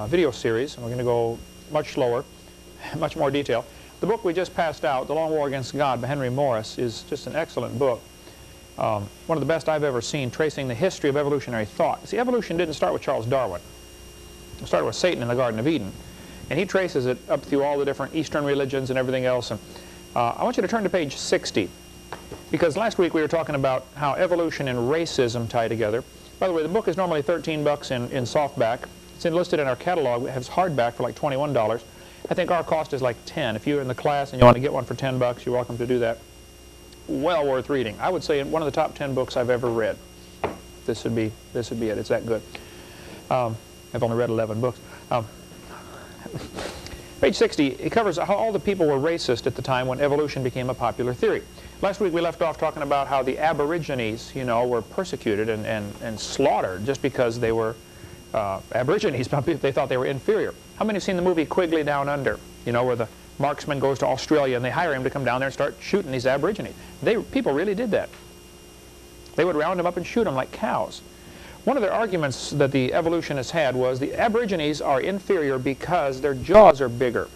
uh, video series, and we're going to go much slower, much more detail. The book we just passed out, The Long War Against God by Henry Morris, is just an excellent book. Um, one of the best I've ever seen, tracing the history of evolutionary thought. See, evolution didn't start with Charles Darwin. It started with Satan in the Garden of Eden. And he traces it up through all the different Eastern religions and everything else. And uh, I want you to turn to page 60. Because last week we were talking about how evolution and racism tie together. By the way, the book is normally 13 bucks in, in softback. It's listed in our catalog. It has hardback for like $21. I think our cost is like 10. If you're in the class and you want to get one for 10 bucks, you're welcome to do that. Well worth reading. I would say one of the top 10 books I've ever read. This would be this would be it. It's that good. Um, I've only read 11 books. Um, page 60, it covers how all the people were racist at the time when evolution became a popular theory. Last week we left off talking about how the Aborigines, you know, were persecuted and, and, and slaughtered just because they were uh, Aborigines. they thought they were inferior. How many have seen the movie Quigley Down Under? You know, where the marksman goes to Australia and they hire him to come down there and start shooting these Aborigines. They, people really did that. They would round them up and shoot them like cows. One of the arguments that the evolutionists had was the Aborigines are inferior because their jaws are bigger.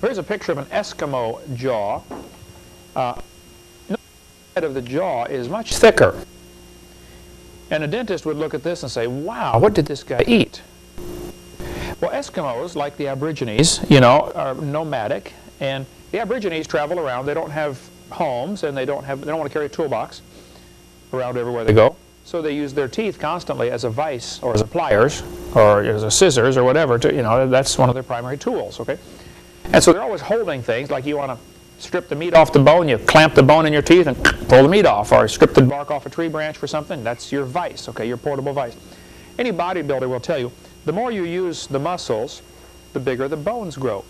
Here's a picture of an Eskimo jaw. Uh, the head of the jaw is much thicker. And a dentist would look at this and say, wow, what did this guy eat? Well, Eskimos, like the Aborigines, you know, are nomadic. And the Aborigines travel around. They don't have homes, and they don't, have, they don't want to carry a toolbox around everywhere they go. So they use their teeth constantly as a vice or as a pliers or as a scissors or whatever. To, you know, that's one of their primary tools, okay? And so they're always holding things like you want to strip the meat off the bone, you clamp the bone in your teeth and pull the meat off, or strip the bark off a tree branch for something. That's your vise, okay, your portable vise. Any bodybuilder will tell you, the more you use the muscles, the bigger the bones grow.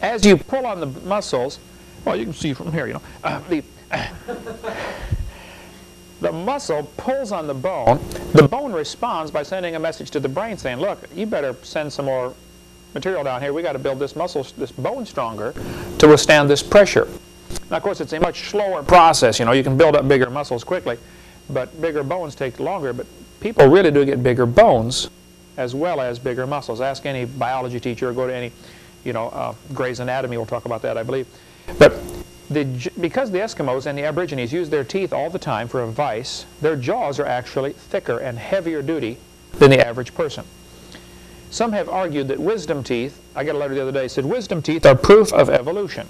As you pull on the muscles, well, you can see from here, you know, uh, the, uh, the muscle pulls on the bone. The bone responds by sending a message to the brain saying, look, you better send some more material down here. we got to build this muscle, this bone stronger to withstand this pressure. Now, of course, it's a much slower process. You know, you can build up bigger muscles quickly, but bigger bones take longer. But people really do get bigger bones as well as bigger muscles. Ask any biology teacher or go to any, you know, uh, Gray's Anatomy. We'll talk about that, I believe. But the, because the Eskimos and the Aborigines use their teeth all the time for a vice, their jaws are actually thicker and heavier duty than the average person. Some have argued that wisdom teeth, I got a letter the other day, said wisdom teeth are proof of evolution.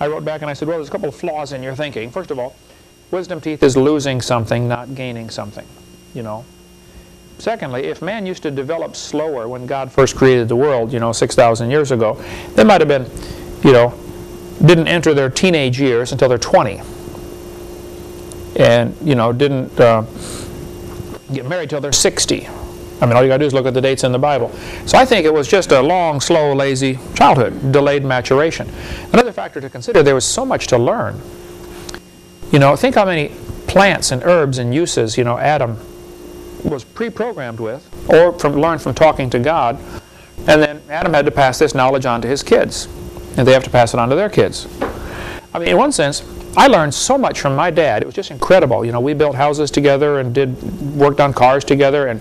I wrote back and I said, well, there's a couple of flaws in your thinking. First of all, wisdom teeth is losing something, not gaining something, you know. Secondly, if man used to develop slower when God first created the world, you know, 6,000 years ago, they might have been, you know, didn't enter their teenage years until they're 20. And, you know, didn't uh, get married till they're 60 I mean, all you got to do is look at the dates in the Bible. So I think it was just a long, slow, lazy childhood, delayed maturation. Another factor to consider, there was so much to learn. You know, think how many plants and herbs and uses, you know, Adam was pre-programmed with or from learned from talking to God. And then Adam had to pass this knowledge on to his kids. And they have to pass it on to their kids. I mean, in one sense, I learned so much from my dad. It was just incredible. You know, we built houses together and did worked on cars together and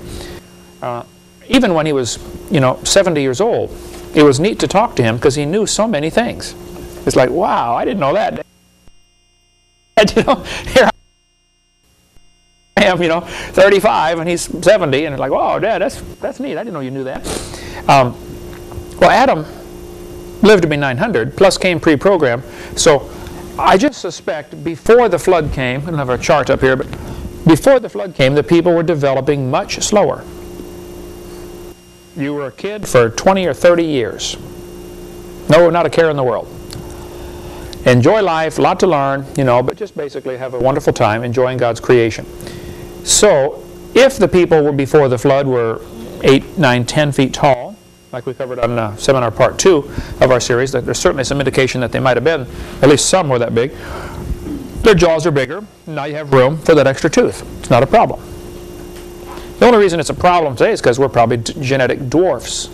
uh, even when he was, you know, 70 years old, it was neat to talk to him because he knew so many things. It's like, wow, I didn't know that. And, you know, here I am, you know, 35 and he's 70, and it's like, wow, Dad, that's that's neat. I didn't know you knew that. Um, well, Adam lived to be 900, plus came pre-programmed. So I just suspect before the flood came, I don't have a chart up here, but before the flood came, the people were developing much slower you were a kid for 20 or 30 years. No, not a care in the world. Enjoy life, a lot to learn, you know, but just basically have a wonderful time enjoying God's creation. So, if the people were before the flood were 8, 9, 10 feet tall, like we covered on uh, seminar part 2 of our series, that there's certainly some indication that they might have been, at least some were that big. Their jaws are bigger. Now you have room for that extra tooth. It's not a problem. The only reason it's a problem today is because we're probably genetic dwarfs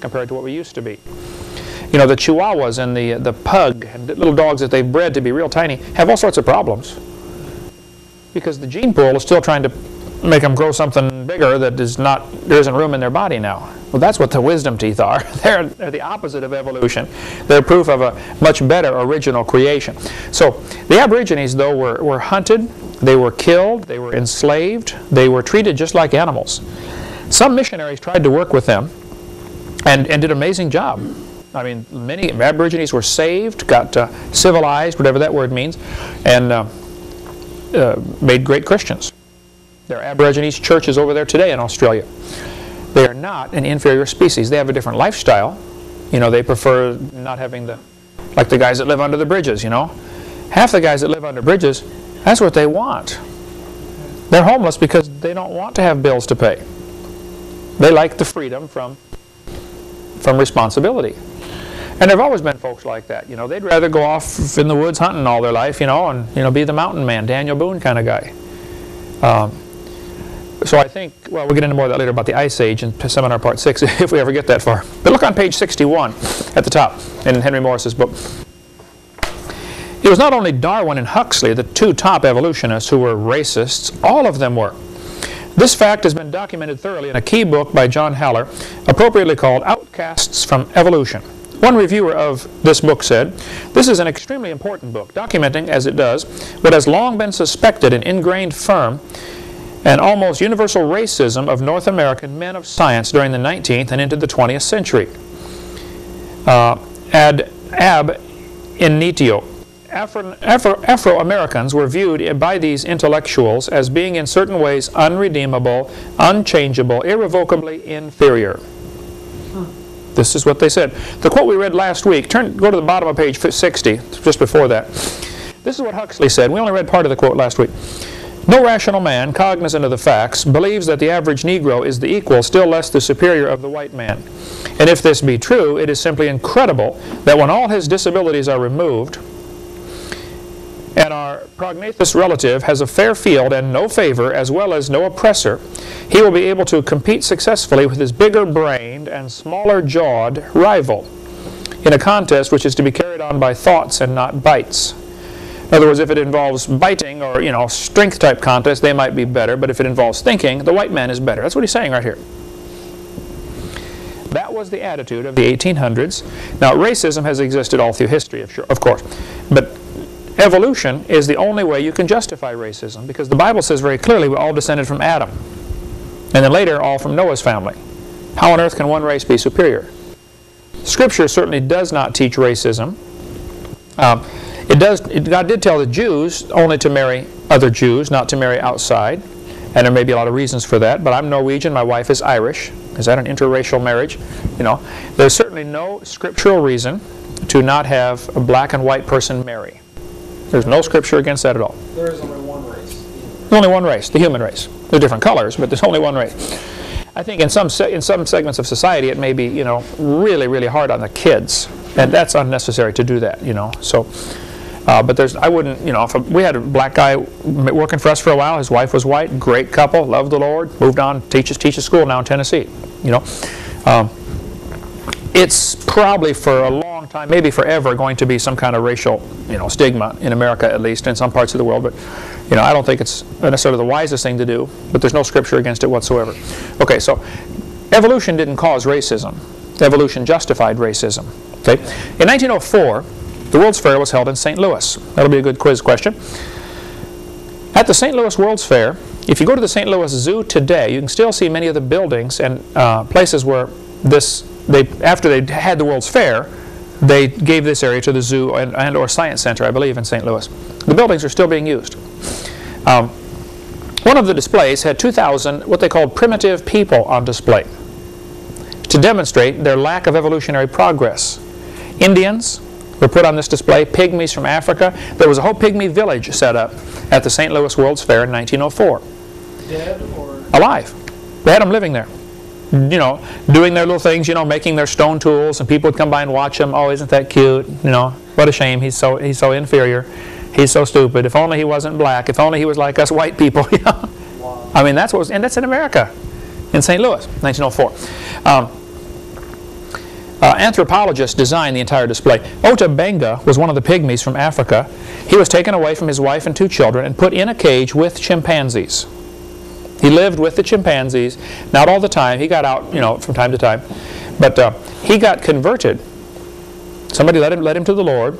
compared to what we used to be. You know, the Chihuahuas and the, the pug and the little dogs that they've bred to be real tiny have all sorts of problems because the gene pool is still trying to make them grow something bigger that is not, there isn't room in their body now. Well, that's what the wisdom teeth are. they're, they're the opposite of evolution. They're proof of a much better original creation. So the Aborigines, though, were, were hunted, they were killed, they were enslaved, they were treated just like animals. Some missionaries tried to work with them and, and did an amazing job. I mean, many Aborigines were saved, got uh, civilized, whatever that word means, and uh, uh, made great Christians. There are Aborigines churches over there today in Australia. They are not an inferior species. They have a different lifestyle. You know, they prefer not having the, like the guys that live under the bridges, you know. Half the guys that live under bridges, that's what they want. They're homeless because they don't want to have bills to pay. They like the freedom from, from responsibility. And there have always been folks like that. You know, they'd rather go off in the woods hunting all their life, you know, and you know, be the mountain man, Daniel Boone kind of guy. Um, so I think, well, we'll get into more of that later about the Ice Age in Seminar Part 6, if we ever get that far. But look on page 61 at the top in Henry Morris's book. It was not only Darwin and Huxley, the two top evolutionists, who were racists. All of them were. This fact has been documented thoroughly in a key book by John Haller, appropriately called Outcasts from Evolution. One reviewer of this book said, This is an extremely important book, documenting, as it does, what has long been suspected and ingrained firm and almost universal racism of North American men of science during the 19th and into the 20th century. Uh, ad ab initio. Afro-Americans Afro were viewed by these intellectuals as being in certain ways unredeemable, unchangeable, irrevocably inferior. This is what they said. The quote we read last week, turn, go to the bottom of page 60, just before that. This is what Huxley said. We only read part of the quote last week. No rational man, cognizant of the facts, believes that the average Negro is the equal, still less the superior of the white man. And if this be true, it is simply incredible that when all his disabilities are removed, and our prognathous relative has a fair field and no favor as well as no oppressor, he will be able to compete successfully with his bigger-brained and smaller-jawed rival in a contest which is to be carried on by thoughts and not bites. In other words, if it involves biting or, you know, strength type contest, they might be better, but if it involves thinking, the white man is better. That's what he's saying right here. That was the attitude of the 1800s. Now, racism has existed all through history, of sure of course, but evolution is the only way you can justify racism because the Bible says very clearly we all descended from Adam and then later all from Noah's family. How on earth can one race be superior? Scripture certainly does not teach racism. Um, it does. It, God did tell the Jews only to marry other Jews, not to marry outside. And there may be a lot of reasons for that, but I'm Norwegian, my wife is Irish. Is that an interracial marriage? You know, there's certainly no scriptural reason to not have a black and white person marry. There's no scripture against that at all. There is only one race. There's only one race, the human race. There's different colors, but there's only one race. I think in some in some segments of society it may be you know really really hard on the kids, and that's unnecessary to do that. You know, so. Uh, but there's, I wouldn't, you know, if a, we had a black guy working for us for a while. His wife was white, great couple, loved the Lord, moved on, teaches teaches school now in Tennessee. You know, um, it's probably for a long time, maybe forever, going to be some kind of racial, you know, stigma in America at least, in some parts of the world. But, you know, I don't think it's necessarily the wisest thing to do. But there's no scripture against it whatsoever. Okay, so evolution didn't cause racism. Evolution justified racism. Okay, in 1904, the World's Fair was held in St. Louis. That'll be a good quiz question. At the St. Louis World's Fair, if you go to the St. Louis Zoo today, you can still see many of the buildings and uh, places where this they, after they had the World's Fair, they gave this area to the zoo and, and or science center, I believe, in St. Louis. The buildings are still being used. Um, one of the displays had 2,000 what they called primitive people on display to demonstrate their lack of evolutionary progress. Indians were put on this display, pygmies from Africa. There was a whole pygmy village set up at the St. Louis World's Fair in 1904. Dead or? Alive. They had them living there you know, doing their little things, you know, making their stone tools, and people would come by and watch them. Oh, isn't that cute? You know, what a shame. He's so he's so inferior. He's so stupid. If only he wasn't black. If only he was like us white people. You know? Wow. I mean, that's what was, and that's in America, in St. Louis, 1904. Um, uh, anthropologists designed the entire display. Ota Benga was one of the pygmies from Africa. He was taken away from his wife and two children and put in a cage with chimpanzees. He lived with the chimpanzees, not all the time. He got out, you know, from time to time. But uh, he got converted. Somebody led him, led him to the Lord.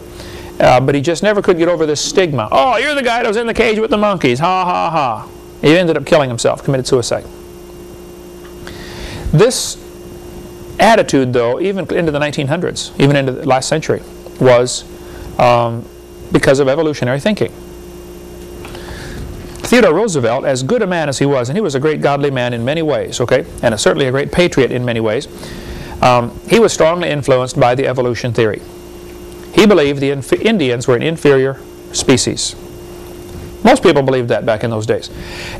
Uh, but he just never could get over this stigma. Oh, you're the guy that was in the cage with the monkeys. Ha, ha, ha. He ended up killing himself, committed suicide. This attitude, though, even into the 1900s, even into the last century, was um, because of evolutionary thinking. Theodore Roosevelt, as good a man as he was, and he was a great godly man in many ways, okay, and a, certainly a great patriot in many ways, um, he was strongly influenced by the evolution theory. He believed the Inf Indians were an inferior species. Most people believed that back in those days.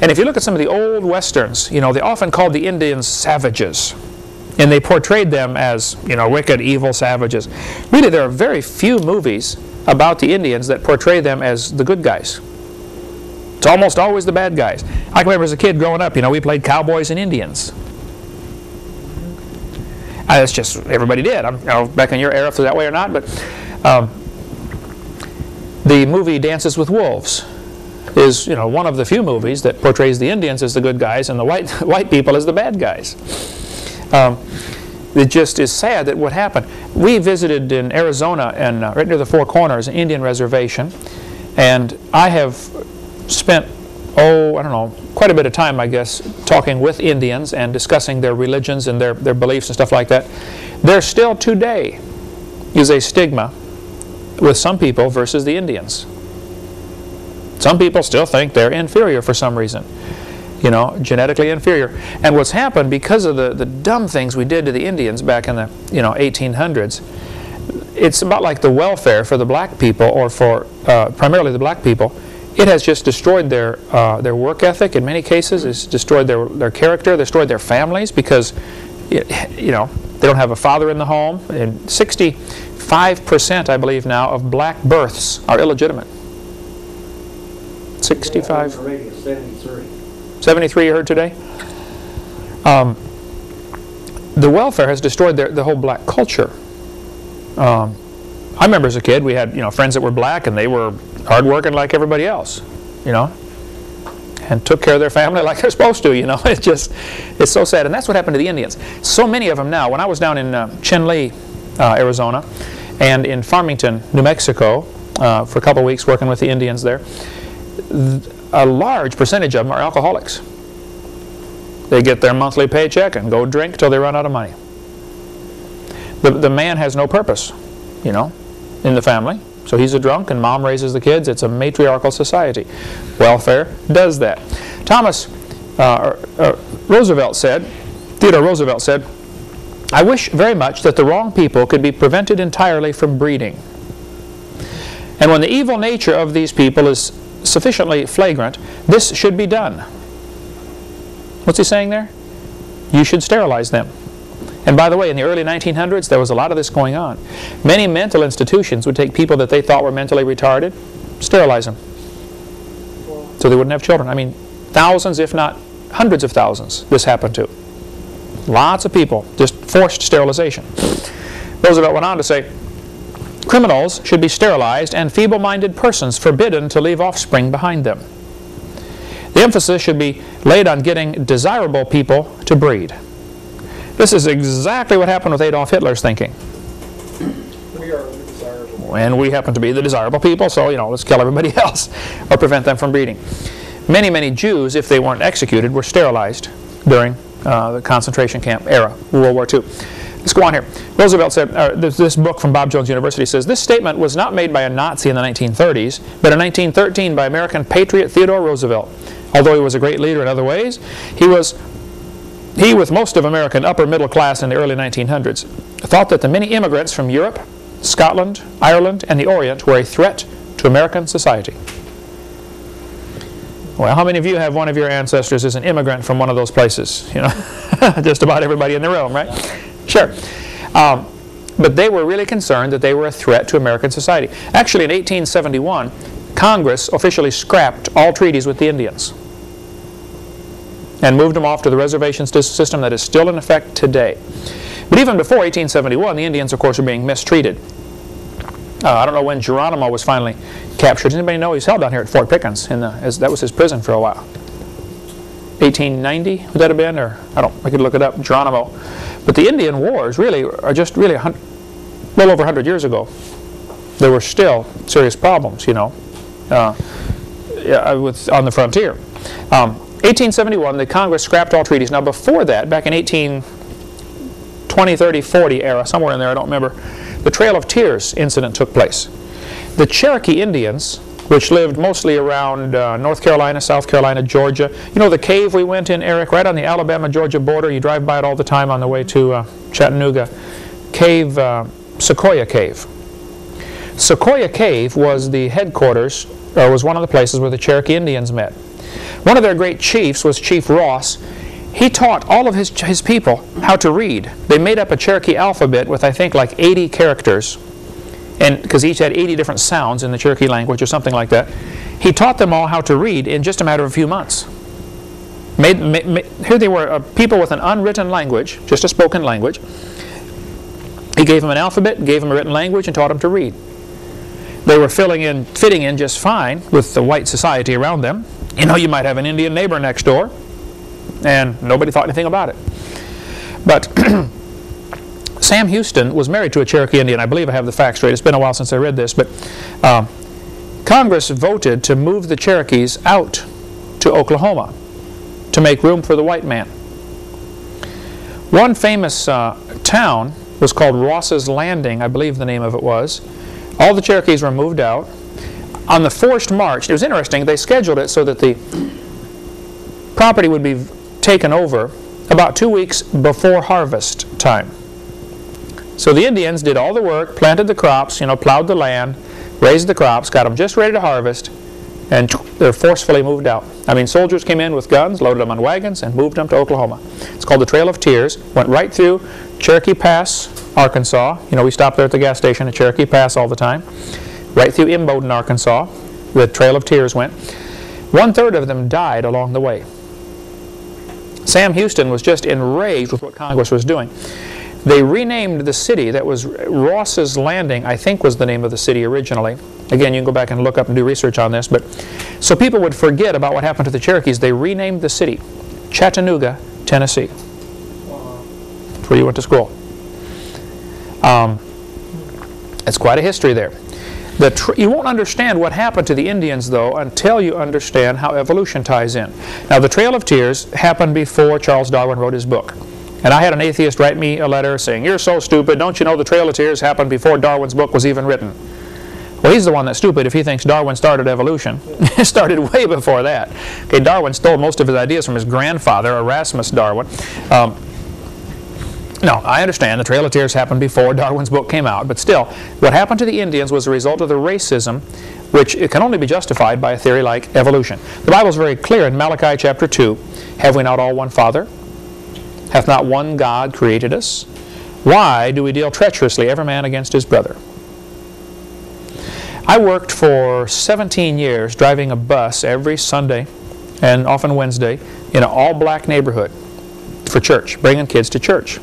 And if you look at some of the old westerns, you know, they often called the Indians savages. And they portrayed them as, you know, wicked, evil savages. Really, there are very few movies about the Indians that portray them as the good guys. It's almost always the bad guys. I can remember as a kid growing up, you know, we played cowboys and Indians. Uh, that's just, everybody did. I'm, you know, back in your era, if that way or not, but um, the movie Dances with Wolves is, you know, one of the few movies that portrays the Indians as the good guys and the white, white people as the bad guys. Um, it just is sad that what happened. We visited in Arizona and uh, right near the Four Corners, an Indian reservation, and I have spent, oh, I don't know, quite a bit of time, I guess, talking with Indians and discussing their religions and their, their beliefs and stuff like that. There still today is a stigma with some people versus the Indians. Some people still think they're inferior for some reason. You know, genetically inferior. And what's happened because of the, the dumb things we did to the Indians back in the, you know, 1800s, it's about like the welfare for the black people or for uh, primarily the black people. It has just destroyed their, uh, their work ethic in many cases. It's destroyed their, their character, destroyed their families because, you know, they don't have a father in the home. And 65%, I believe now, of black births are illegitimate. 65? 73. 73 you heard today? Um, the welfare has destroyed their, the whole black culture. Um, I remember as a kid, we had you know friends that were black and they were hardworking like everybody else, you know, and took care of their family like they're supposed to, you know. It's just, it's so sad. And that's what happened to the Indians. So many of them now. When I was down in uh, Chinle, uh, Arizona, and in Farmington, New Mexico, uh, for a couple of weeks working with the Indians there, a large percentage of them are alcoholics. They get their monthly paycheck and go drink till they run out of money. The, the man has no purpose, you know, in the family. So he's a drunk and mom raises the kids. It's a matriarchal society. Welfare does that. Thomas uh, uh, Roosevelt said, Theodore Roosevelt said, I wish very much that the wrong people could be prevented entirely from breeding. And when the evil nature of these people is sufficiently flagrant, this should be done. What's he saying there? You should sterilize them. And by the way, in the early 1900s, there was a lot of this going on. Many mental institutions would take people that they thought were mentally retarded, sterilize them, so they wouldn't have children. I mean, thousands, if not hundreds of thousands, this happened to. Lots of people, just forced sterilization. Roosevelt went on to say, criminals should be sterilized and feeble-minded persons forbidden to leave offspring behind them. The emphasis should be laid on getting desirable people to breed. This is exactly what happened with Adolf Hitler's thinking. We are desirable. And we happen to be the desirable people, so, you know, let's kill everybody else or prevent them from breeding. Many, many Jews, if they weren't executed, were sterilized during uh, the concentration camp era, World War II. Let's go on here. Roosevelt said, uh, this, this book from Bob Jones University says, this statement was not made by a Nazi in the 1930s, but in 1913 by American patriot Theodore Roosevelt. Although he was a great leader in other ways, he was he, with most of American upper middle class in the early 1900s, thought that the many immigrants from Europe, Scotland, Ireland, and the Orient were a threat to American society. Well, how many of you have one of your ancestors as an immigrant from one of those places? You know, just about everybody in the room, right? Sure. Um, but they were really concerned that they were a threat to American society. Actually, in 1871, Congress officially scrapped all treaties with the Indians and moved them off to the reservation system that is still in effect today. But even before 1871, the Indians, of course, were being mistreated. Uh, I don't know when Geronimo was finally captured. Does anybody know he's held down here at Fort Pickens? In the, as, that was his prison for a while. 1890, would that have been? Or, I don't, I could look it up, Geronimo. But the Indian Wars really are just really a hun- well over 100 years ago. There were still serious problems, you know, uh, yeah, with, on the frontier. Um, 1871, the Congress scrapped all treaties. Now, before that, back in 1820, 30, 40 era, somewhere in there, I don't remember, the Trail of Tears incident took place. The Cherokee Indians, which lived mostly around uh, North Carolina, South Carolina, Georgia. You know the cave we went in, Eric, right on the Alabama-Georgia border? You drive by it all the time on the way to uh, Chattanooga. Cave, uh, Sequoia Cave. Sequoia Cave was the headquarters, or was one of the places where the Cherokee Indians met. One of their great chiefs was Chief Ross. He taught all of his, his people how to read. They made up a Cherokee alphabet with, I think, like 80 characters and because each had 80 different sounds in the Cherokee language or something like that. He taught them all how to read in just a matter of a few months. Made, here they were, uh, people with an unwritten language, just a spoken language. He gave them an alphabet, gave them a written language, and taught them to read. They were filling in, fitting in just fine with the white society around them. You know, you might have an Indian neighbor next door, and nobody thought anything about it. But Sam Houston was married to a Cherokee Indian. I believe I have the facts straight. It's been a while since I read this, but uh, Congress voted to move the Cherokees out to Oklahoma to make room for the white man. One famous uh, town was called Ross's Landing, I believe the name of it was. All the Cherokees were moved out. On the forced march, it was interesting, they scheduled it so that the property would be taken over about two weeks before harvest time. So the Indians did all the work, planted the crops, you know, plowed the land, raised the crops, got them just ready to harvest, and they're forcefully moved out. I mean, soldiers came in with guns, loaded them on wagons, and moved them to Oklahoma. It's called the Trail of Tears. Went right through Cherokee Pass, Arkansas. You know, we stopped there at the gas station at Cherokee Pass all the time. Right through Imboden, Arkansas. The Trail of Tears went. One third of them died along the way. Sam Houston was just enraged with what Congress was doing. They renamed the city that was Ross's Landing, I think was the name of the city originally. Again, you can go back and look up and do research on this. But So people would forget about what happened to the Cherokees. They renamed the city Chattanooga, Tennessee. That's where you went to school. Um, it's quite a history there. The you won't understand what happened to the Indians, though, until you understand how evolution ties in. Now, the Trail of Tears happened before Charles Darwin wrote his book. And I had an atheist write me a letter saying, You're so stupid. Don't you know the Trail of Tears happened before Darwin's book was even written? Well, he's the one that's stupid if he thinks Darwin started evolution. it started way before that. Okay, Darwin stole most of his ideas from his grandfather, Erasmus Darwin. Um, no, I understand the Trail of Tears happened before Darwin's book came out, but still, what happened to the Indians was a result of the racism which can only be justified by a theory like evolution. The Bible is very clear in Malachi chapter 2, have we not all one Father? Hath not one God created us? Why do we deal treacherously every man against his brother? I worked for 17 years driving a bus every Sunday and often Wednesday in an all-black neighborhood for church, bringing kids to church.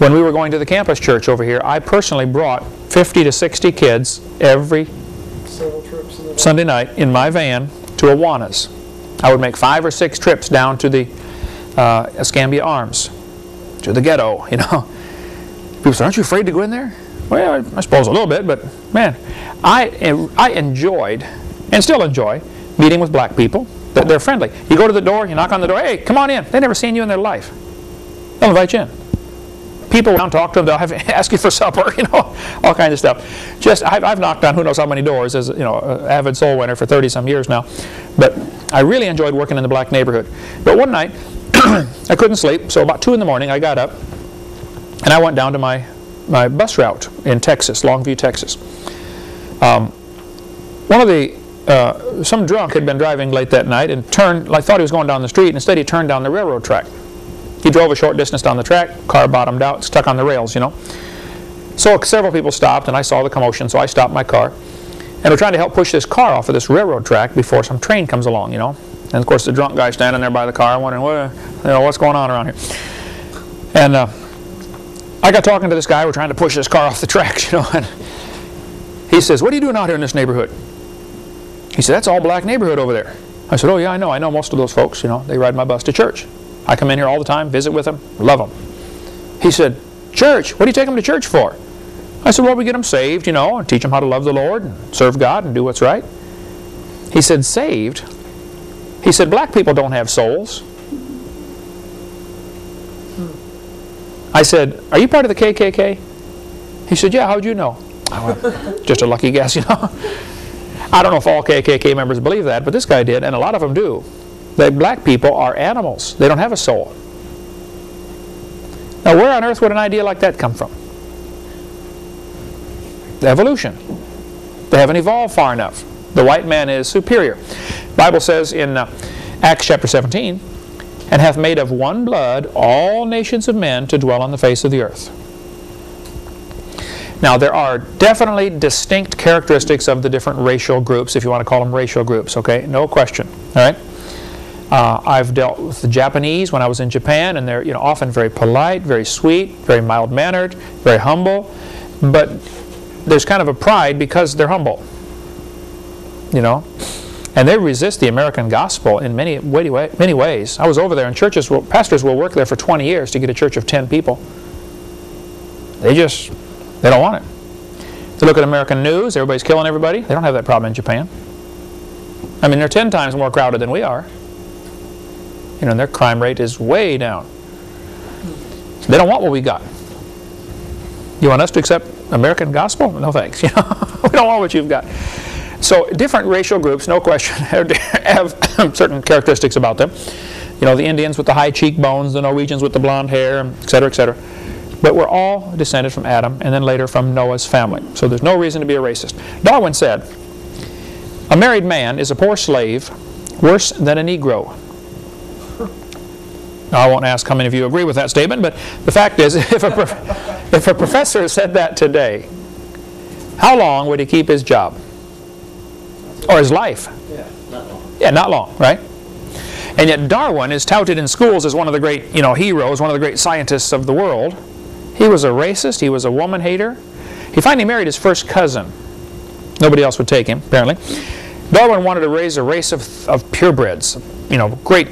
When we were going to the campus church over here, I personally brought 50 to 60 kids every Sunday night in my van to Awanas. I would make five or six trips down to the uh, Escambia Arms, to the ghetto, you know. People say, aren't you afraid to go in there? Well, I suppose a little bit, but man, I, I enjoyed, and still enjoy, meeting with black people. They're friendly. You go to the door, you knock on the door, hey, come on in. They've never seen you in their life. They'll invite you in. People don't talk to them, they'll have, ask you for supper, you know, all kinds of stuff. Just, I've, I've knocked on who knows how many doors as, you know, an avid soul winner for 30 some years now. But I really enjoyed working in the black neighborhood. But one night, I couldn't sleep, so about 2 in the morning I got up and I went down to my, my bus route in Texas, Longview, Texas. Um, one of the, uh, some drunk had been driving late that night and turned, I thought he was going down the street, and instead he turned down the railroad track. He drove a short distance down the track, car bottomed out, stuck on the rails, you know. So several people stopped and I saw the commotion, so I stopped my car. And we're trying to help push this car off of this railroad track before some train comes along, you know. And of course, the drunk guy standing there by the car, wondering, well, you know, what's going on around here? And uh, I got talking to this guy. We're trying to push this car off the tracks, you know. And he says, "What are you doing out here in this neighborhood?" He said, "That's all black neighborhood over there." I said, oh yeah, I know. I know most of those folks. You know, they ride my bus to church. I come in here all the time, visit with them, love them. He said, church? What do you take them to church for? I said, well, we get them saved, you know, and teach them how to love the Lord and serve God and do what's right. He said, saved? He said, black people don't have souls. I said, are you part of the KKK? He said, yeah, how'd you know? Went, Just a lucky guess, you know. I don't know if all KKK members believe that, but this guy did, and a lot of them do. That black people are animals. They don't have a soul. Now, where on earth would an idea like that come from? Evolution. They haven't evolved far enough. The white man is superior. Bible says in uh, Acts chapter 17, and hath made of one blood all nations of men to dwell on the face of the earth. Now, there are definitely distinct characteristics of the different racial groups, if you want to call them racial groups, okay? No question, all right? Uh, I've dealt with the Japanese when I was in Japan, and they're you know, often very polite, very sweet, very mild-mannered, very humble, but there's kind of a pride because they're humble, you know? And they resist the American gospel in many, many ways. I was over there, and churches, will, pastors will work there for 20 years to get a church of 10 people. They just they don't want it. To look at American news, everybody's killing everybody. They don't have that problem in Japan. I mean, they're 10 times more crowded than we are. You know, and their crime rate is way down. They don't want what we got. You want us to accept American gospel? No thanks. You know, we don't want what you've got. So different racial groups, no question, have certain characteristics about them. You know, the Indians with the high cheekbones, the Norwegians with the blonde hair, et cetera, et cetera. But we're all descended from Adam and then later from Noah's family. So there's no reason to be a racist. Darwin said, a married man is a poor slave worse than a Negro. I won't ask how many of you agree with that statement, but the fact is, if a, if a professor said that today, how long would he keep his job? Or his life? Yeah, not long. Yeah, not long, right? And yet Darwin is touted in schools as one of the great, you know, heroes, one of the great scientists of the world. He was a racist. He was a woman hater. He finally married his first cousin. Nobody else would take him, apparently. Darwin wanted to raise a race of, of purebreds. You know, great,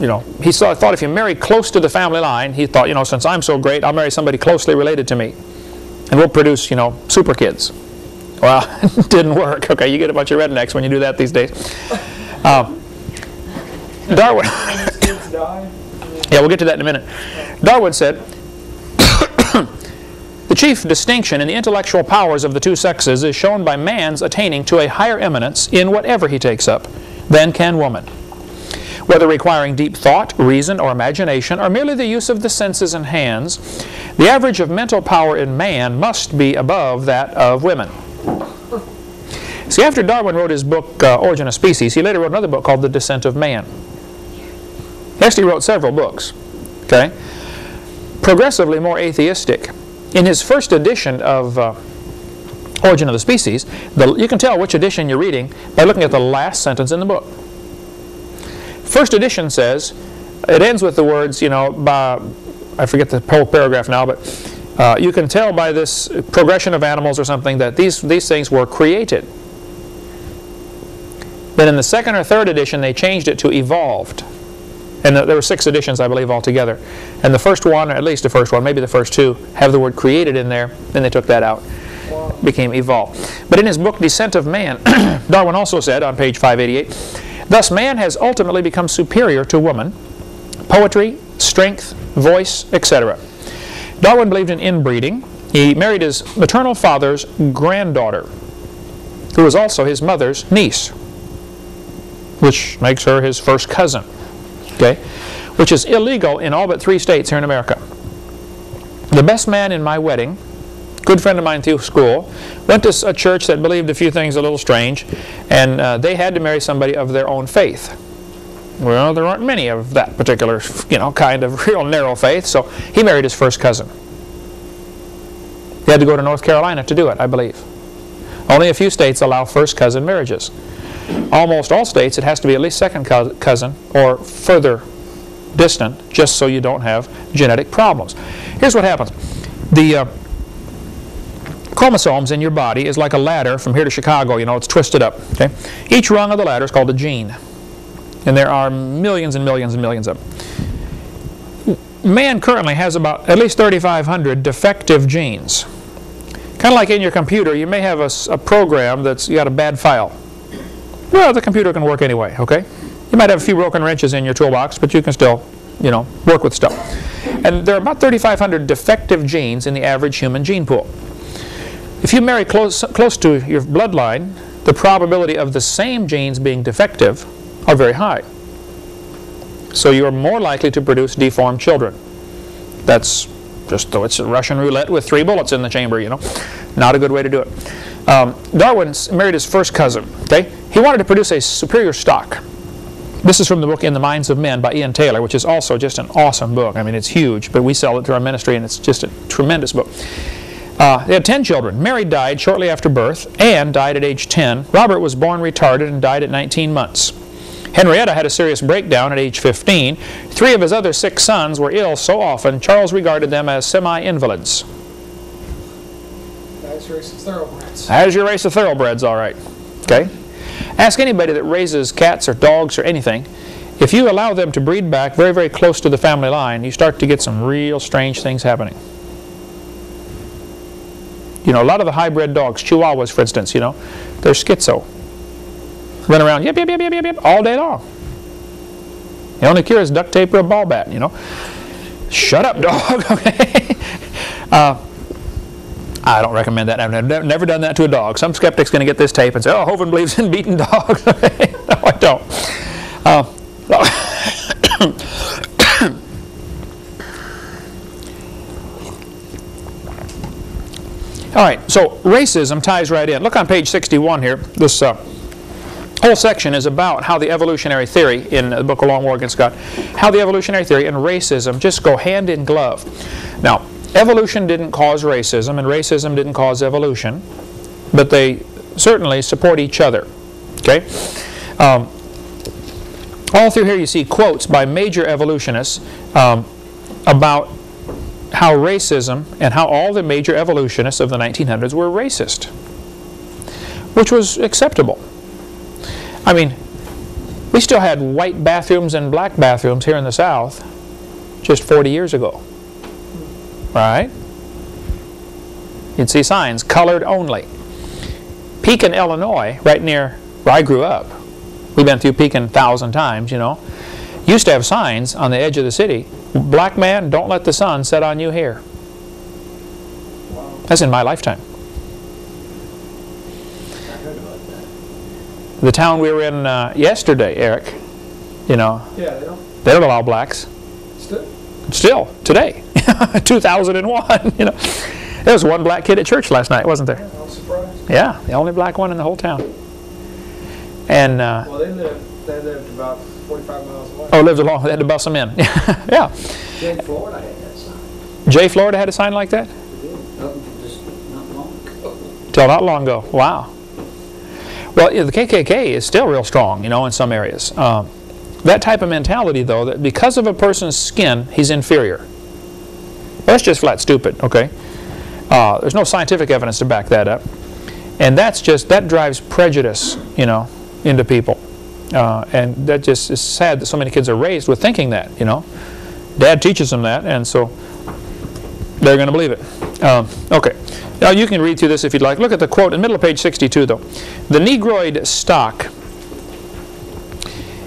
you know, he saw, thought if you marry close to the family line, he thought, you know, since I'm so great, I'll marry somebody closely related to me. And we'll produce, you know, super kids. Well, it didn't work. Okay, you get a bunch of rednecks when you do that these days. Um, Darwin. yeah, we'll get to that in a minute. Darwin said, the chief distinction in the intellectual powers of the two sexes is shown by man's attaining to a higher eminence in whatever he takes up than can woman. Whether requiring deep thought, reason, or imagination, or merely the use of the senses and hands, the average of mental power in man must be above that of women. See, after Darwin wrote his book, uh, Origin of Species, he later wrote another book called The Descent of Man. Next he wrote several books, okay? Progressively more atheistic. In his first edition of uh, Origin of the Species, the, you can tell which edition you're reading by looking at the last sentence in the book. First edition says, it ends with the words, you know, by, I forget the whole paragraph now, but uh, you can tell by this progression of animals or something that these, these things were created. Then in the second or third edition, they changed it to evolved. And there were six editions, I believe, altogether. And the first one, or at least the first one, maybe the first two, have the word created in there. Then they took that out. Became evolved. But in his book, Descent of Man, Darwin also said on page 588, Thus man has ultimately become superior to woman, poetry, strength, voice, etc. Darwin believed in inbreeding. He married his maternal father's granddaughter, who was also his mother's niece, which makes her his first cousin okay, which is illegal in all but three states here in America. The best man in my wedding, good friend of mine through school, went to a church that believed a few things a little strange, and uh, they had to marry somebody of their own faith. Well, there aren't many of that particular, you know, kind of real narrow faith, so he married his first cousin. He had to go to North Carolina to do it, I believe. Only a few states allow first cousin marriages almost all states, it has to be at least second cousin or further distant, just so you don't have genetic problems. Here's what happens. The uh, chromosomes in your body is like a ladder from here to Chicago. You know, it's twisted up. Okay? Each rung of the ladder is called a gene. And there are millions and millions and millions of them. Man currently has about at least 3,500 defective genes. Kind of like in your computer, you may have a, a program that's you got a bad file. Well, the computer can work anyway, okay? You might have a few broken wrenches in your toolbox, but you can still, you know, work with stuff. And there are about 3,500 defective genes in the average human gene pool. If you marry close, close to your bloodline, the probability of the same genes being defective are very high. So you are more likely to produce deformed children. That's just though it's a Russian roulette with three bullets in the chamber, you know. Not a good way to do it. Um, Darwin married his first cousin, okay? He wanted to produce a superior stock. This is from the book In the Minds of Men by Ian Taylor, which is also just an awesome book. I mean, it's huge, but we sell it through our ministry, and it's just a tremendous book. Uh, they had 10 children. Mary died shortly after birth. Anne died at age 10. Robert was born retarded and died at 19 months. Henrietta had a serious breakdown at age 15. Three of his other six sons were ill so often, Charles regarded them as semi-invalids. That is your race of thoroughbreds. As your race of thoroughbreds, all right. Okay? Ask anybody that raises cats or dogs or anything. If you allow them to breed back very, very close to the family line, you start to get some real strange things happening. You know, a lot of the hybrid dogs, Chihuahuas, for instance, you know, they're schizo. Run around, yip, yip, yip, yip, yip, yip, all day long. The only cure is duct tape or a ball bat, you know. Shut up, dog, okay? Uh, I don't recommend that. I've never, done that to a dog. Some skeptic's going to get this tape and say, oh, Hovind believes in beating dogs. no, I don't. Uh, All right, so racism ties right in. Look on page 61 here. This uh, whole section is about how the evolutionary theory in the book of Long Against God, how the evolutionary theory and racism just go hand in glove. Now, evolution didn't cause racism, and racism didn't cause evolution, but they certainly support each other. Okay? Um, all through here you see quotes by major evolutionists um, about how racism and how all the major evolutionists of the 1900s were racist, which was acceptable. I mean, we still had white bathrooms and black bathrooms here in the South just 40 years ago. Right? You'd see signs, colored only. Pekin, Illinois, right near where I grew up, we've been through Pekin a thousand times, you know, used to have signs on the edge of the city Black man, don't let the sun set on you here. That's in my lifetime. The town we were in uh, yesterday, Eric, you know, Yeah, they don't, they don't allow blacks. still, Still, today, 2001, you know. There was one black kid at church last night, wasn't there? Surprised. Yeah, the only black one in the whole town. And, uh, Well, they lived, they lived about 45 miles away. oh, lived along, they had to bus them in. yeah. In Florida had that sign. Jay Florida had a sign like that? They did, up just not long ago. Till not long ago. Wow. Well, yeah, the KKK is still real strong, you know, in some areas. Um, that type of mentality, though, that because of a person's skin, he's inferior. Well, that's just flat stupid, okay? Uh, there's no scientific evidence to back that up. And that's just, that drives prejudice, you know, into people. Uh, and that just is sad that so many kids are raised with thinking that, you know. Dad teaches them that, and so they're going to believe it. Um, okay. Now you can read through this if you'd like. Look at the quote in middle of page 62, though. The Negroid stock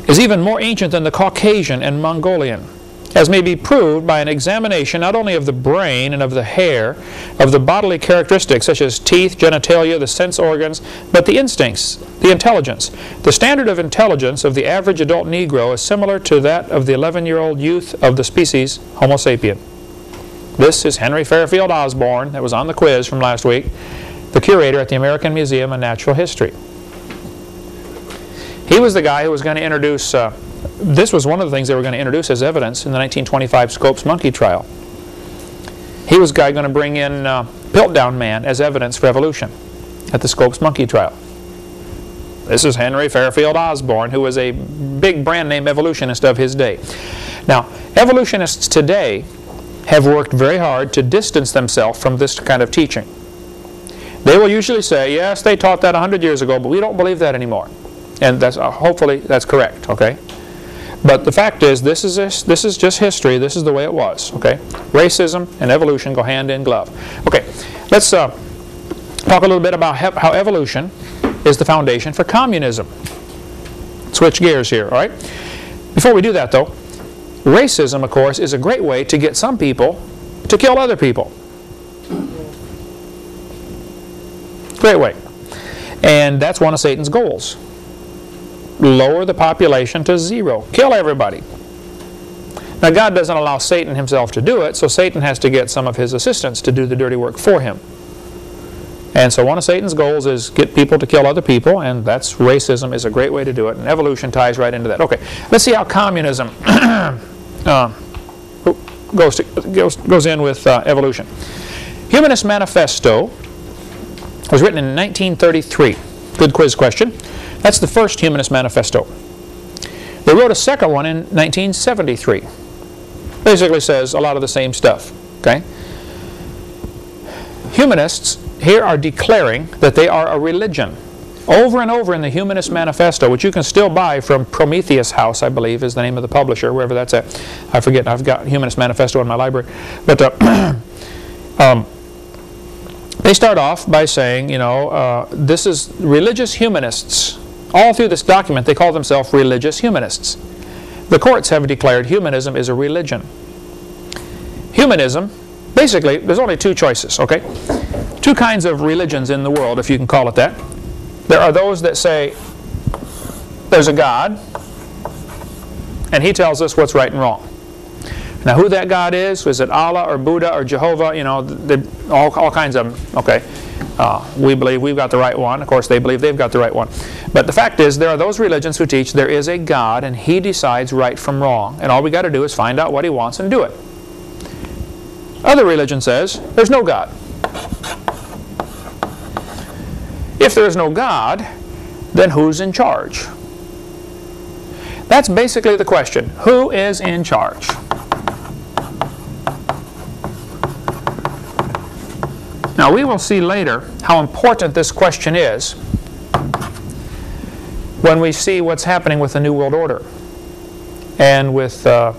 is even more ancient than the Caucasian and Mongolian, as may be proved by an examination not only of the brain and of the hair, of the bodily characteristics such as teeth, genitalia, the sense organs, but the instincts, the intelligence. The standard of intelligence of the average adult Negro is similar to that of the 11-year-old youth of the species Homo sapien. This is Henry Fairfield Osborn, that was on the quiz from last week, the curator at the American Museum of Natural History. He was the guy who was going to introduce, uh, this was one of the things they were going to introduce as evidence in the 1925 Scopes monkey trial. He was guy going to bring in uh, Piltdown Man as evidence for evolution at the Scopes monkey trial. This is Henry Fairfield Osborn, who was a big brand name evolutionist of his day. Now, evolutionists today have worked very hard to distance themselves from this kind of teaching. They will usually say, yes, they taught that 100 years ago, but we don't believe that anymore. And that's, uh, hopefully that's correct, okay? But the fact is, this is, this, this is just history. This is the way it was, okay? Racism and evolution go hand in glove. Okay, let's uh, talk a little bit about how evolution is the foundation for communism. Switch gears here, all right? Before we do that, though, racism, of course, is a great way to get some people to kill other people. Great way. And that's one of Satan's goals. Lower the population to zero. Kill everybody. Now, God doesn't allow Satan himself to do it, so Satan has to get some of his assistants to do the dirty work for him. And so one of Satan's goals is get people to kill other people, and that's racism is a great way to do it, and evolution ties right into that. Okay, let's see how communism uh, goes, to, goes, goes in with uh, evolution. Humanist Manifesto was written in 1933. Good quiz question. That's the first Humanist Manifesto. They wrote a second one in 1973. Basically says a lot of the same stuff. Okay. Humanists here are declaring that they are a religion. Over and over in the Humanist Manifesto, which you can still buy from Prometheus House, I believe is the name of the publisher, wherever that's at. I forget, I've got Humanist Manifesto in my library. But uh, um, they start off by saying, you know, uh, this is religious humanists. All through this document, they call themselves religious humanists. The courts have declared humanism is a religion. Humanism, basically, there's only two choices, okay? Two kinds of religions in the world, if you can call it that. There are those that say there's a God, and he tells us what's right and wrong. Now, who that God is, is it Allah or Buddha or Jehovah? You know, all, all kinds of them. Okay. Uh, we believe we've got the right one. Of course, they believe they've got the right one. But the fact is, there are those religions who teach there is a God and He decides right from wrong. And all we got to do is find out what He wants and do it. Other religion says there's no God. If there is no God, then who's in charge? That's basically the question. Who is in charge? Now we will see later how important this question is when we see what's happening with the New World Order and with uh,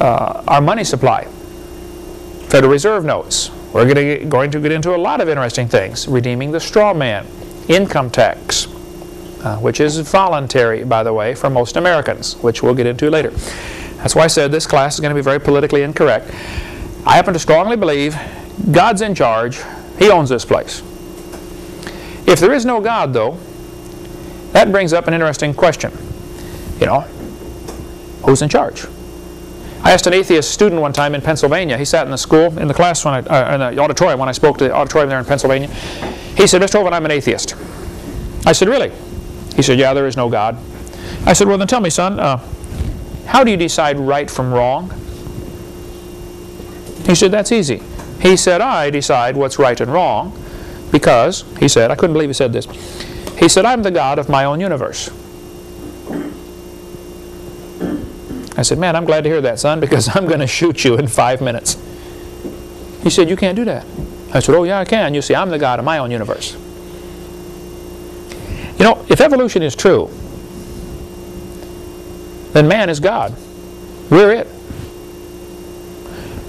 uh, our money supply. Federal Reserve notes. We're gonna, going to get into a lot of interesting things. Redeeming the straw man, income tax, uh, which is voluntary, by the way, for most Americans, which we'll get into later. That's why I said this class is going to be very politically incorrect. I happen to strongly believe God's in charge. He owns this place. If there is no God, though, that brings up an interesting question. You know, who's in charge? I asked an atheist student one time in Pennsylvania. He sat in the school, in the class, when I, uh, in the auditorium, when I spoke to the auditorium there in Pennsylvania. He said, Mr. Hovind, I'm an atheist. I said, really? He said, yeah, there is no God. I said, well, then tell me, son, uh, how do you decide right from wrong? He said, that's easy. He said, I decide what's right and wrong because, he said, I couldn't believe he said this. He said, I'm the God of my own universe. I said, man, I'm glad to hear that, son, because I'm going to shoot you in five minutes. He said, you can't do that. I said, oh, yeah, I can. You see, I'm the God of my own universe. You know, if evolution is true, then man is God. We're it.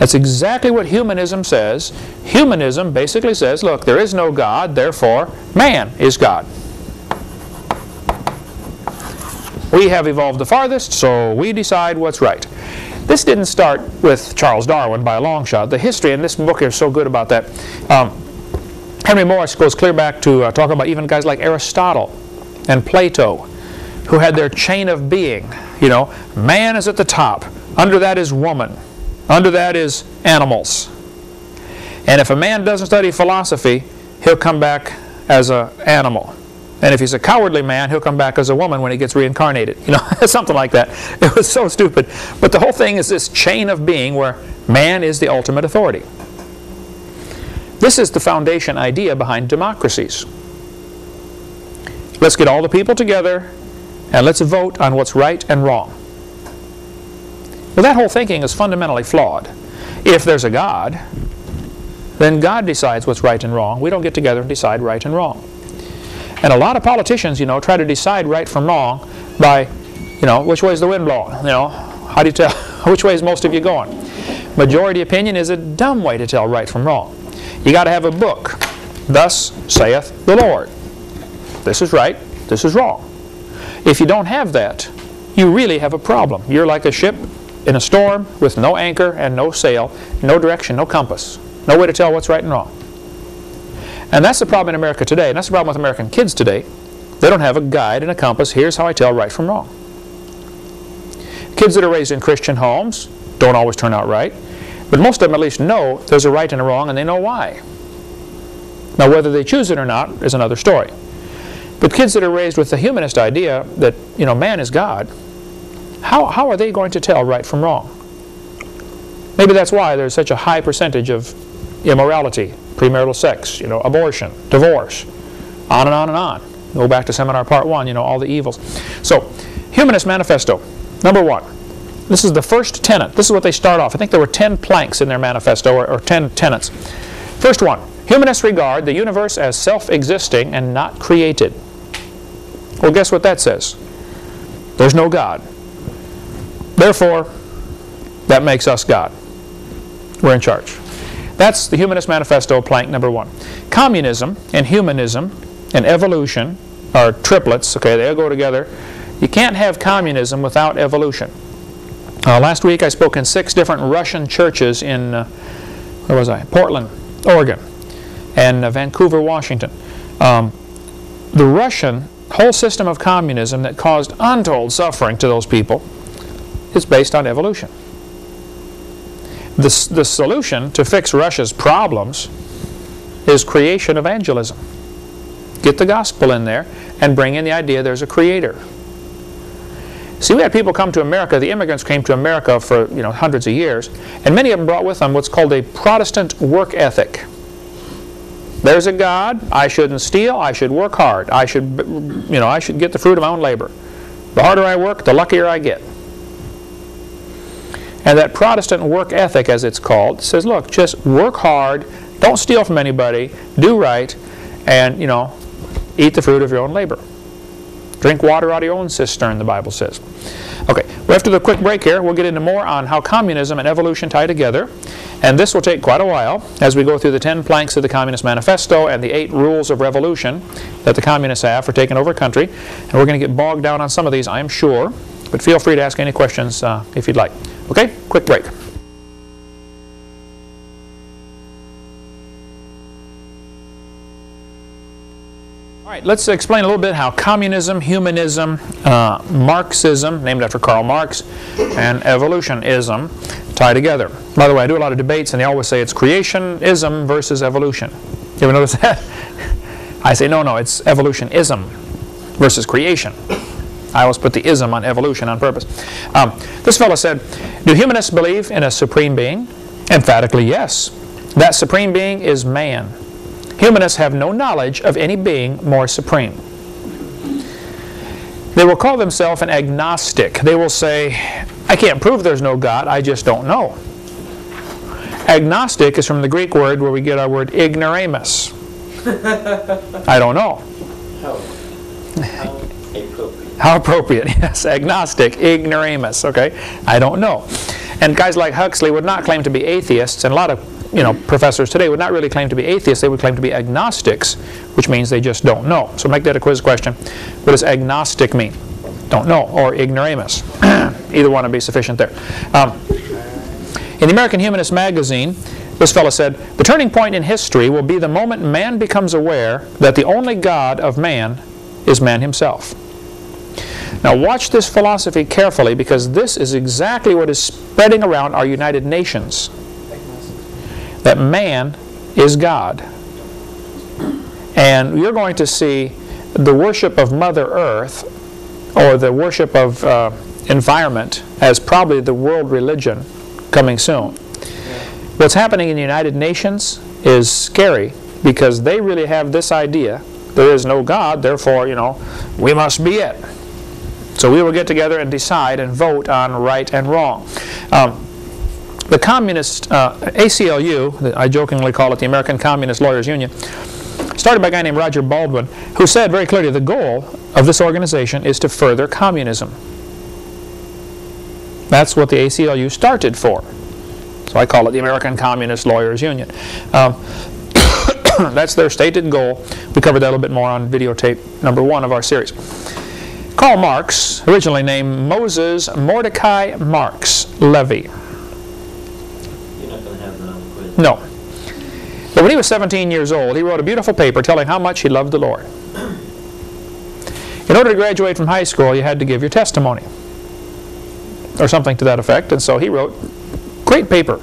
That's exactly what humanism says. Humanism basically says, look, there is no God, therefore man is God. We have evolved the farthest, so we decide what's right. This didn't start with Charles Darwin by a long shot. The history in this book is so good about that. Um, Henry Morris goes clear back to uh, talk about even guys like Aristotle and Plato, who had their chain of being. You know, man is at the top. Under that is woman. Under that is animals. And if a man doesn't study philosophy, he'll come back as an animal. And if he's a cowardly man, he'll come back as a woman when he gets reincarnated. You know, something like that. It was so stupid. But the whole thing is this chain of being where man is the ultimate authority. This is the foundation idea behind democracies. Let's get all the people together and let's vote on what's right and wrong. Well, that whole thinking is fundamentally flawed. If there's a God, then God decides what's right and wrong. We don't get together and decide right and wrong. And a lot of politicians, you know, try to decide right from wrong by You know, which way is the wind blowing? You know, how do you tell? Which way is most of you going? Majority opinion is a dumb way to tell right from wrong. You got to have a book. Thus saith the Lord. This is right, this is wrong. If you don't have that, you really have a problem. You're like a ship in a storm with no anchor and no sail, no direction, no compass, no way to tell what's right and wrong. And that's the problem in America today, and that's the problem with American kids today. They don't have a guide and a compass. Here's how I tell right from wrong. Kids that are raised in Christian homes don't always turn out right, but most of them at least know there's a right and a wrong, and they know why. Now, whether they choose it or not is another story. But kids that are raised with the humanist idea that, you know, man is God, how, how are they going to tell right from wrong? Maybe that's why there's such a high percentage of immorality, premarital sex, you know, abortion, divorce, on and on and on. Go back to seminar part one, you know, all the evils. So, Humanist Manifesto, number one. This is the first tenet. This is what they start off. I think there were 10 planks in their manifesto, or, or 10 tenets. First one, humanists regard the universe as self-existing and not created. Well, guess what that says? There's no God. Therefore, that makes us God. We're in charge. That's the Humanist Manifesto, plank number one. Communism and humanism and evolution are triplets. Okay, they all go together. You can't have communism without evolution. Uh, last week I spoke in six different Russian churches in, uh, where was I? Portland, Oregon, and uh, Vancouver, Washington. Um, the Russian whole system of communism that caused untold suffering to those people is based on evolution. The, the solution to fix Russia's problems is creation evangelism. Get the gospel in there and bring in the idea there's a creator. See, we had people come to America, the immigrants came to America for you know hundreds of years, and many of them brought with them what's called a Protestant work ethic. There's a God, I shouldn't steal, I should work hard, I should, you know, I should get the fruit of my own labor. The harder I work, the luckier I get. And that Protestant work ethic, as it's called, says, look, just work hard, don't steal from anybody, do right, and, you know, eat the fruit of your own labor. Drink water out of your own cistern, the Bible says. Okay, well, after the quick break here, we'll get into more on how communism and evolution tie together. And this will take quite a while as we go through the 10 planks of the Communist Manifesto and the eight rules of revolution that the communists have for taking over a country. And we're going to get bogged down on some of these, I am sure. But feel free to ask any questions uh, if you'd like. Okay, quick break. All right, let's explain a little bit how communism, humanism, uh, Marxism, named after Karl Marx, and evolutionism tie together. By the way, I do a lot of debates, and they always say it's creationism versus evolution. You ever notice that? I say, no, no, it's evolutionism versus creation. I always put the ism on evolution on purpose. Um, this fellow said, do humanists believe in a supreme being? Emphatically, yes. That supreme being is man. Humanists have no knowledge of any being more supreme. They will call themselves an agnostic. They will say, I can't prove there's no God, I just don't know. Agnostic is from the Greek word where we get our word ignoramus. I don't know. How, how appropriate. How appropriate, yes, agnostic, ignoramus, okay? I don't know. And guys like Huxley would not claim to be atheists, and a lot of you know, professors today would not really claim to be atheists, they would claim to be agnostics, which means they just don't know. So make that a quiz question. What does agnostic mean? Don't know, or ignoramus. Either one would be sufficient there. Um, in the American Humanist magazine, this fellow said, the turning point in history will be the moment man becomes aware that the only God of man is man himself. Now watch this philosophy carefully because this is exactly what is spreading around our United Nations. That man is God. And you're going to see the worship of Mother Earth or the worship of uh, environment as probably the world religion coming soon. What's happening in the United Nations is scary because they really have this idea there is no God, therefore, you know, we must be it. So we will get together and decide and vote on right and wrong. Um, the communist, uh, ACLU, I jokingly call it the American Communist Lawyers Union, started by a guy named Roger Baldwin, who said very clearly the goal of this organization is to further communism. That's what the ACLU started for. So I call it the American Communist Lawyers Union. Um, that's their stated goal. We covered that a little bit more on videotape number one of our series. Karl Marx, originally named Moses Mordecai Marx Levy. You're not have quiz. No. But when he was 17 years old, he wrote a beautiful paper telling how much he loved the Lord. In order to graduate from high school, you had to give your testimony. Or something to that effect. And so he wrote, great paper.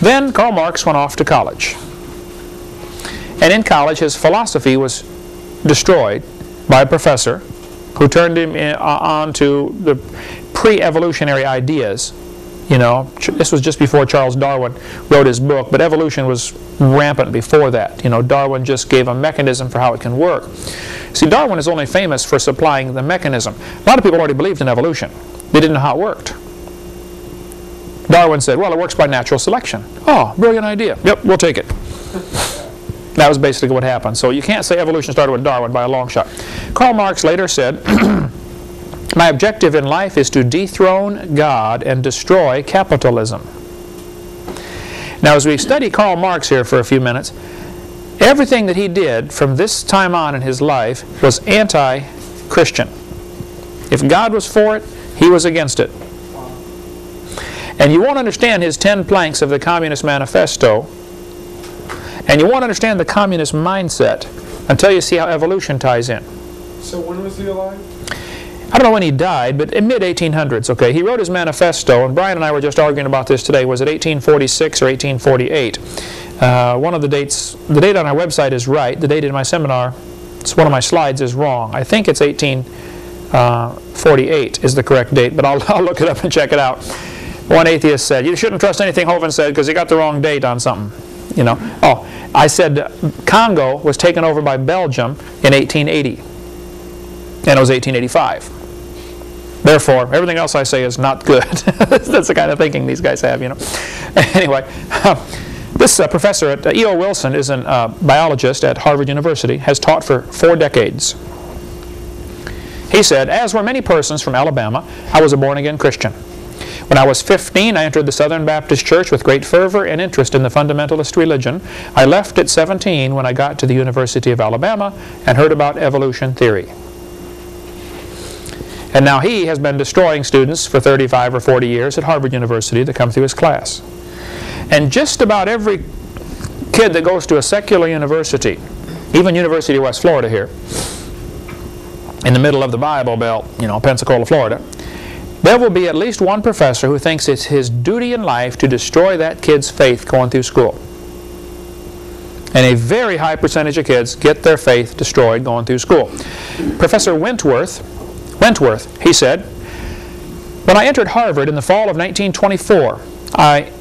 Then Karl Marx went off to college. And in college, his philosophy was destroyed by a professor who turned him in, uh, on to the pre-evolutionary ideas. You know, this was just before Charles Darwin wrote his book, but evolution was rampant before that. You know, Darwin just gave a mechanism for how it can work. See, Darwin is only famous for supplying the mechanism. A lot of people already believed in evolution. They didn't know how it worked. Darwin said, well, it works by natural selection. Oh, brilliant idea. Yep, we'll take it. That was basically what happened. So you can't say evolution started with Darwin by a long shot. Karl Marx later said, My objective in life is to dethrone God and destroy capitalism. Now, as we study Karl Marx here for a few minutes, everything that he did from this time on in his life was anti Christian. If God was for it, he was against it. And you won't understand his 10 planks of the Communist Manifesto, and you won't understand the communist mindset until you see how evolution ties in. So when was he alive? I don't know when he died, but in mid 1800s, okay, he wrote his manifesto, and Brian and I were just arguing about this today. Was it 1846 or 1848? Uh, one of the dates, the date on our website is right. The date in my seminar, it's one of my slides, is wrong. I think it's 1848 is the correct date, but I'll, I'll look it up and check it out. One atheist said, You shouldn't trust anything Hovind said because he got the wrong date on something. You know, oh, I said uh, Congo was taken over by Belgium in 1880, and it was 1885. Therefore, everything else I say is not good. That's the kind of thinking these guys have, you know. Anyway, this uh, professor at uh, E.O. Wilson is a uh, biologist at Harvard University, has taught for four decades. He said, as were many persons from Alabama, I was a born-again Christian. When I was 15, I entered the Southern Baptist Church with great fervor and interest in the fundamentalist religion. I left at 17 when I got to the University of Alabama and heard about evolution theory. And now he has been destroying students for 35 or 40 years at Harvard University that come through his class. And just about every kid that goes to a secular university, even University of West Florida here, in the middle of the Bible Belt, you know, Pensacola, Florida, there will be at least one professor who thinks it's his duty in life to destroy that kid's faith going through school. And a very high percentage of kids get their faith destroyed going through school. Professor Wentworth, Wentworth, he said, when I entered Harvard in the fall of 1924, I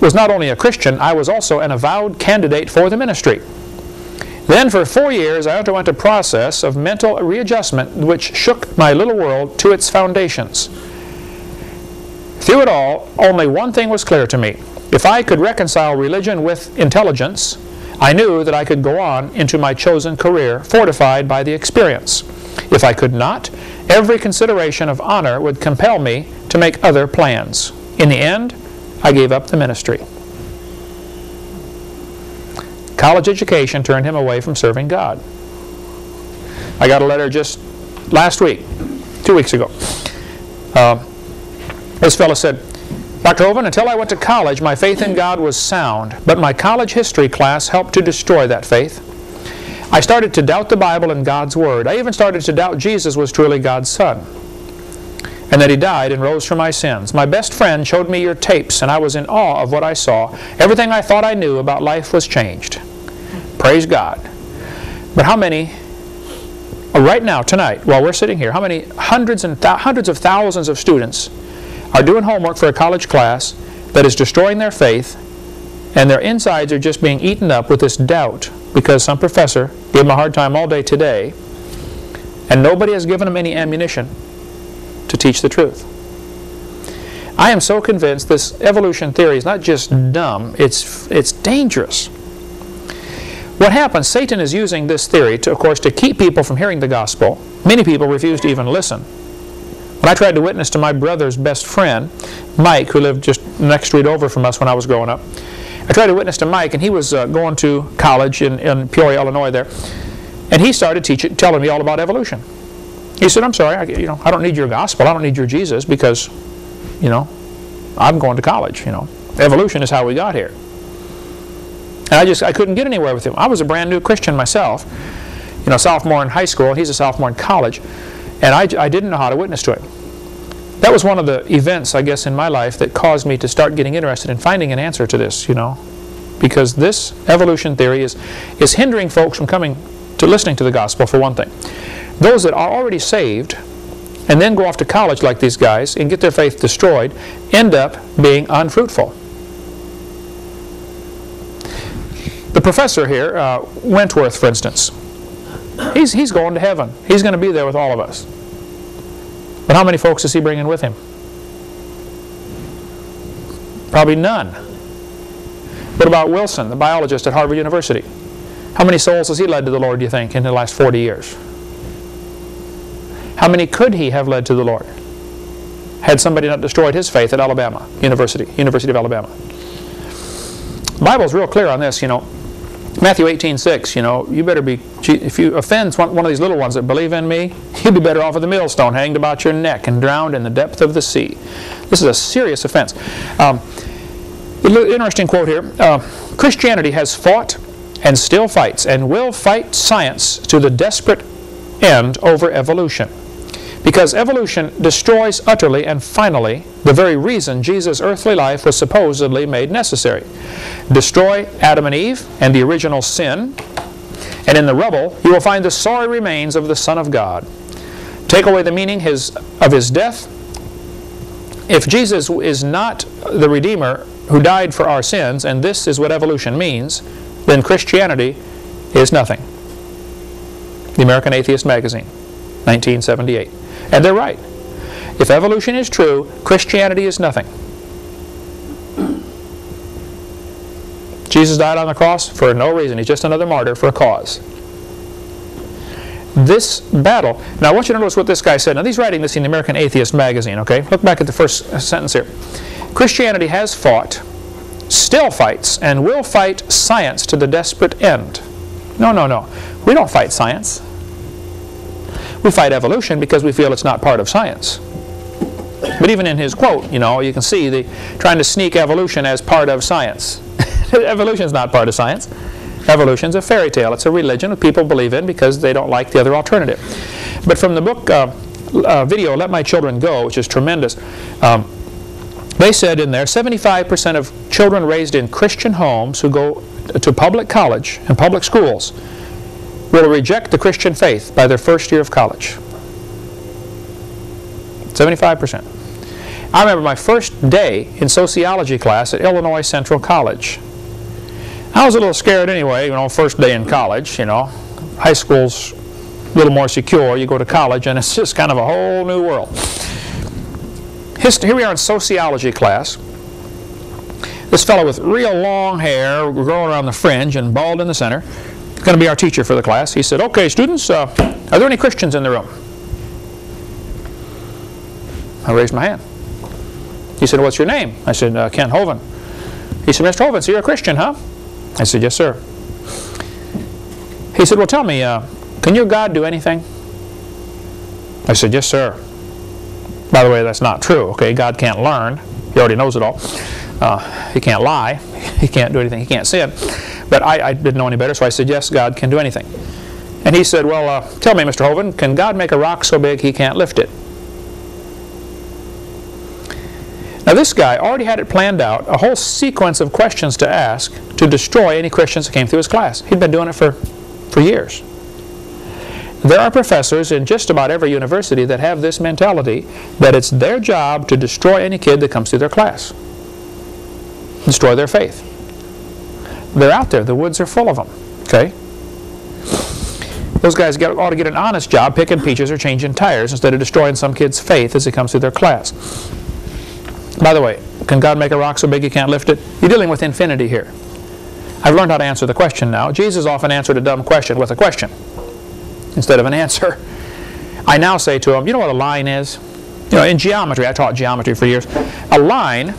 was not only a Christian, I was also an avowed candidate for the ministry. Then for four years I underwent a process of mental readjustment which shook my little world to its foundations. Through it all, only one thing was clear to me. If I could reconcile religion with intelligence, I knew that I could go on into my chosen career, fortified by the experience. If I could not, every consideration of honor would compel me to make other plans. In the end, I gave up the ministry. College education turned him away from serving God. I got a letter just last week, two weeks ago. Uh, this fellow said, Dr. Hovind, until I went to college, my faith in God was sound, but my college history class helped to destroy that faith. I started to doubt the Bible and God's Word. I even started to doubt Jesus was truly God's Son and that He died and rose for my sins. My best friend showed me your tapes, and I was in awe of what I saw. Everything I thought I knew about life was changed. Praise God. But how many, uh, right now, tonight, while we're sitting here, how many hundreds and hundreds of thousands of students are doing homework for a college class that is destroying their faith, and their insides are just being eaten up with this doubt because some professor gave them a hard time all day today, and nobody has given them any ammunition to teach the truth. I am so convinced this evolution theory is not just dumb, it's, it's dangerous. What happens, Satan is using this theory, to, of course, to keep people from hearing the gospel. Many people refuse to even listen. When I tried to witness to my brother's best friend, Mike, who lived just next street over from us when I was growing up, I tried to witness to Mike, and he was uh, going to college in, in Peoria, Illinois there, and he started teaching, telling me all about evolution. He said, I'm sorry, I, you know, I don't need your gospel, I don't need your Jesus, because, you know, I'm going to college, you know. Evolution is how we got here. And I just, I couldn't get anywhere with him. I was a brand new Christian myself, you know, sophomore in high school, he's a sophomore in college, and I, I didn't know how to witness to him. That was one of the events, I guess, in my life that caused me to start getting interested in finding an answer to this, you know. Because this evolution theory is, is hindering folks from coming to listening to the gospel, for one thing. Those that are already saved and then go off to college like these guys and get their faith destroyed end up being unfruitful. The professor here, uh, Wentworth, for instance, he's, he's going to heaven. He's going to be there with all of us. But how many folks is he bringing with him? Probably none. What about Wilson, the biologist at Harvard University? How many souls has he led to the Lord, do you think, in the last 40 years? How many could he have led to the Lord? Had somebody not destroyed his faith at Alabama University, University of Alabama. The Bible's real clear on this, you know. Matthew 18, 6, you know, you better be, if you offend one, of these little ones that believe in me, you'd be better off with a millstone hanged about your neck and drowned in the depth of the sea. This is a serious offense. Um, interesting quote here. Uh, Christianity has fought and still fights and will fight science to the desperate end over evolution. Because evolution destroys utterly and finally the very reason Jesus' earthly life was supposedly made necessary. Destroy Adam and Eve and the original sin, and in the rubble you will find the sorry remains of the Son of God. Take away the meaning his, of his death. If Jesus is not the Redeemer who died for our sins, and this is what evolution means, then Christianity is nothing. The American Atheist Magazine, 1978. And they're right. If evolution is true, Christianity is nothing. Jesus died on the cross for no reason. He's just another martyr for a cause. This battle, now I want you to notice what this guy said. Now he's writing this in the American Atheist magazine, okay? Look back at the first sentence here. Christianity has fought, still fights, and will fight science to the desperate end. No, no, no. We don't fight science. We fight evolution because we feel it's not part of science. But even in his quote, you know, you can see the trying to sneak evolution as part of science. evolution is not part of science. Evolution is a fairy tale. It's a religion that people believe in because they don't like the other alternative. But from the book uh, uh, video, Let My Children Go, which is tremendous, um, they said in there 75% of children raised in Christian homes who go to public college and public schools will reject the Christian faith by their first year of college. 75%. I remember my first day in sociology class at Illinois Central College. I was a little scared anyway, you know, first day in college, you know. High school's a little more secure. You go to college and it's just kind of a whole new world. Here we are in sociology class. This fellow with real long hair growing around the fringe and bald in the center going to be our teacher for the class. He said, okay, students, uh, are there any Christians in the room? I raised my hand. He said, what's your name? I said, uh, Kent Hovind. He said, Mr. Hovind, so you're a Christian, huh? I said, yes, sir. He said, well, tell me, uh, can your God do anything? I said, yes, sir. By the way, that's not true, okay? God can't learn. He already knows it all. Uh, he can't lie. He can't do anything. He can't sin. But I, I, didn't know any better, so I said, yes, God can do anything. And he said, well, uh, tell me, Mr. Hovind, can God make a rock so big he can't lift it? Now this guy already had it planned out, a whole sequence of questions to ask to destroy any Christians that came through his class. He'd been doing it for, for years. There are professors in just about every university that have this mentality that it's their job to destroy any kid that comes through their class. Destroy their faith. They're out there. The woods are full of them. Okay? Those guys get, ought to get an honest job picking peaches or changing tires instead of destroying some kid's faith as he comes through their class. By the way, can God make a rock so big you can't lift it? You're dealing with infinity here. I've learned how to answer the question now. Jesus often answered a dumb question with a question instead of an answer. I now say to him, you know what a line is? You know, in geometry, I taught geometry for years. A line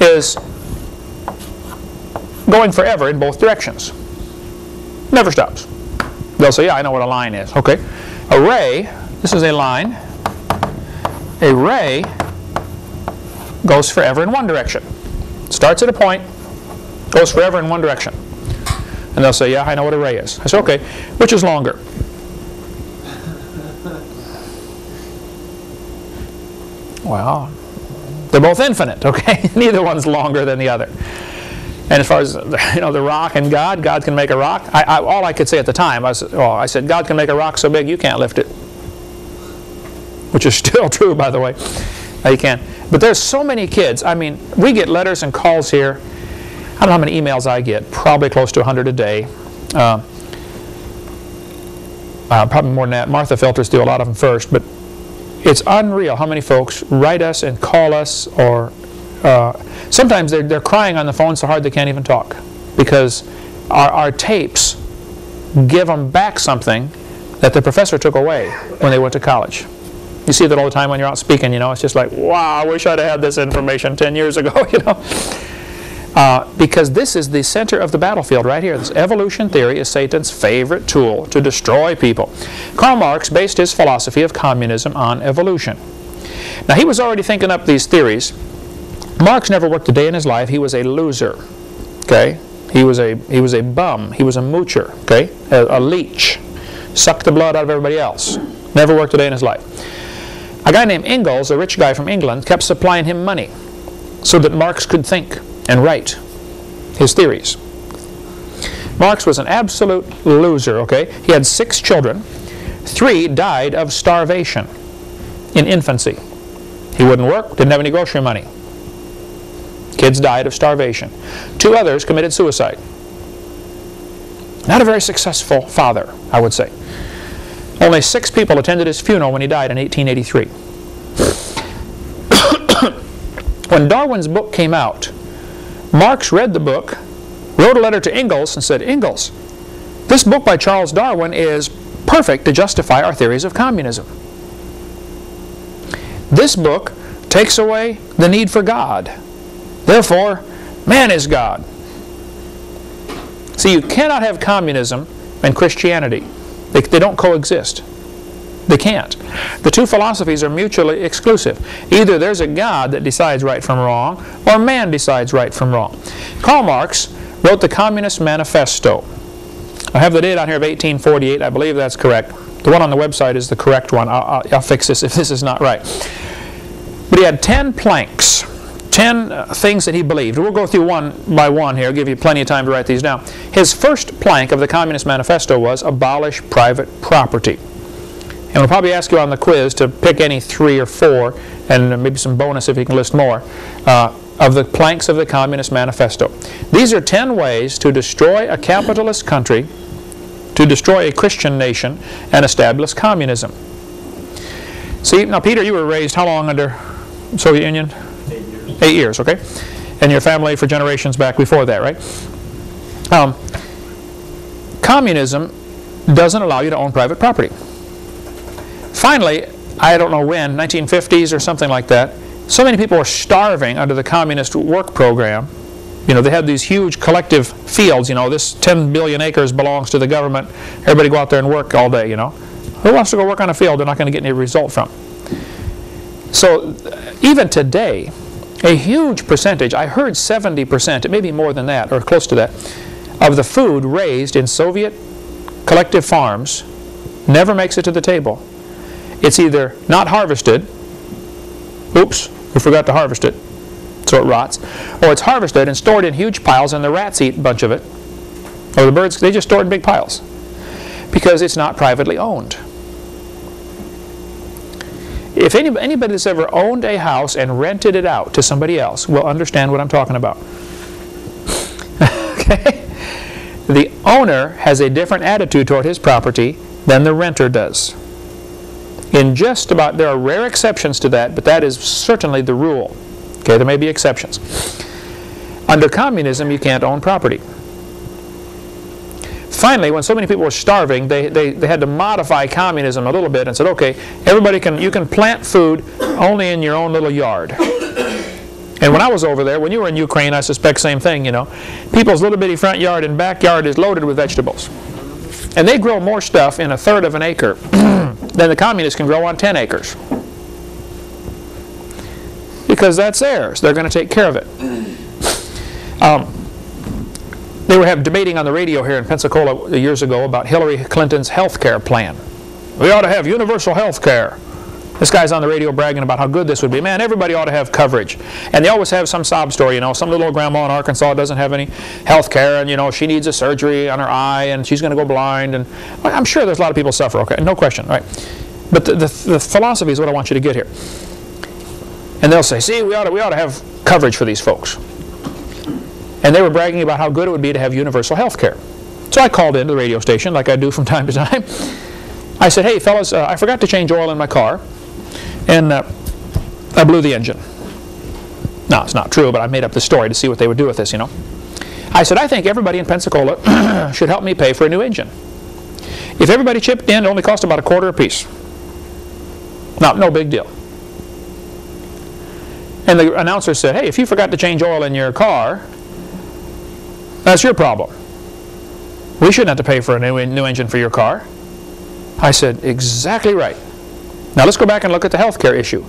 is going forever in both directions. Never stops. They'll say, yeah, I know what a line is. Okay. A ray, this is a line. A ray goes forever in one direction. Starts at a point, goes forever in one direction. And they'll say, yeah, I know what a ray is. I say, okay, which is longer? Well, they're both infinite, okay? Neither one's longer than the other. And as far as you know, the rock and God, God can make a rock. I, I, all I could say at the time, I, was, oh, I said, God can make a rock so big you can't lift it. Which is still true, by the way. No, you can't. But there's so many kids. I mean, we get letters and calls here. I don't know how many emails I get. Probably close to 100 a day. Uh, uh, probably more than that. Martha filters do a lot of them first, but it's unreal how many folks write us and call us or uh, sometimes they're, they're crying on the phone so hard they can't even talk because our, our tapes give them back something that the professor took away when they went to college. You see that all the time when you're out speaking, you know, it's just like, wow, I wish I'd had this information 10 years ago, you know. Uh, because this is the center of the battlefield right here. This evolution theory is Satan's favorite tool to destroy people. Karl Marx based his philosophy of communism on evolution. Now, he was already thinking up these theories. Marx never worked a day in his life. He was a loser. Okay? He was a, he was a bum. He was a moocher. Okay? A, a leech. Sucked the blood out of everybody else. Never worked a day in his life. A guy named Engels, a rich guy from England, kept supplying him money so that Marx could think and write his theories. Marx was an absolute loser, okay? He had six children. Three died of starvation in infancy. He wouldn't work, didn't have any grocery money. Kids died of starvation. Two others committed suicide. Not a very successful father, I would say. Only six people attended his funeral when he died in 1883. when Darwin's book came out, Marx read the book, wrote a letter to Engels and said, Engels, this book by Charles Darwin is perfect to justify our theories of communism. This book takes away the need for God. Therefore, man is God. See, you cannot have communism and Christianity. They, they don't coexist. They can't. The two philosophies are mutually exclusive. Either there's a God that decides right from wrong, or man decides right from wrong. Karl Marx wrote the Communist Manifesto. I have the date on here of 1848. I believe that's correct. The one on the website is the correct one. I'll, I'll, I'll fix this if this is not right. But he had 10 planks, 10 uh, things that he believed. We'll go through one by one here. I'll give you plenty of time to write these down. His first plank of the Communist Manifesto was abolish private property. And we'll probably ask you on the quiz to pick any three or four, and maybe some bonus if you can list more, uh, of the planks of the Communist Manifesto. These are 10 ways to destroy a capitalist country, to destroy a Christian nation, and establish communism. See, now Peter, you were raised how long under Soviet Union? Eight years. Okay? And your family for generations back before that, right? Um, communism doesn't allow you to own private property. Finally, I don't know when, 1950s or something like that, so many people were starving under the communist work program. You know, they had these huge collective fields, you know, this 10 billion acres belongs to the government. Everybody go out there and work all day, you know. Who wants to go work on a field they're not going to get any result from? So even today, a huge percentage, I heard 70%, it may be more than that, or close to that, of the food raised in Soviet collective farms never makes it to the table. It's either not harvested, oops, we forgot to harvest it, so it rots, or it's harvested and stored in huge piles and the rats eat a bunch of it, or the birds, they just store it in big piles, because it's not privately owned. If anybody, anybody that's ever owned a house and rented it out to somebody else will understand what I'm talking about. okay? The owner has a different attitude toward his property than the renter does. In just about, there are rare exceptions to that, but that is certainly the rule. Okay, there may be exceptions. Under communism, you can't own property. Finally, when so many people were starving, they, they, they had to modify communism a little bit and said, okay, everybody can, you can plant food only in your own little yard. And when I was over there, when you were in Ukraine, I suspect same thing, you know. People's little bitty front yard and backyard is loaded with vegetables. And they grow more stuff in a third of an acre than the communists can grow on 10 acres. Because that's theirs. They're going to take care of it. Um, they were have debating on the radio here in Pensacola years ago about Hillary Clinton's health care plan. We ought to have universal health care. This guy's on the radio bragging about how good this would be. Man, everybody ought to have coverage. And they always have some sob story, you know, some little old grandma in Arkansas doesn't have any health care and, you know, she needs a surgery on her eye and she's going to go blind. And I'm sure there's a lot of people suffer, okay, no question, right? But the, the, the philosophy is what I want you to get here. And they'll say, see, we ought, to, we ought to have coverage for these folks. And they were bragging about how good it would be to have universal health care. So I called into the radio station, like I do from time to time. I said, hey, fellas, uh, I forgot to change oil in my car and uh, I blew the engine. No, it's not true, but I made up the story to see what they would do with this, you know. I said, I think everybody in Pensacola should help me pay for a new engine. If everybody chipped in, it only cost about a quarter apiece. No, no big deal. And the announcer said, hey, if you forgot to change oil in your car, that's your problem. We shouldn't have to pay for a new, new engine for your car. I said, exactly right. Now let's go back and look at the healthcare issue.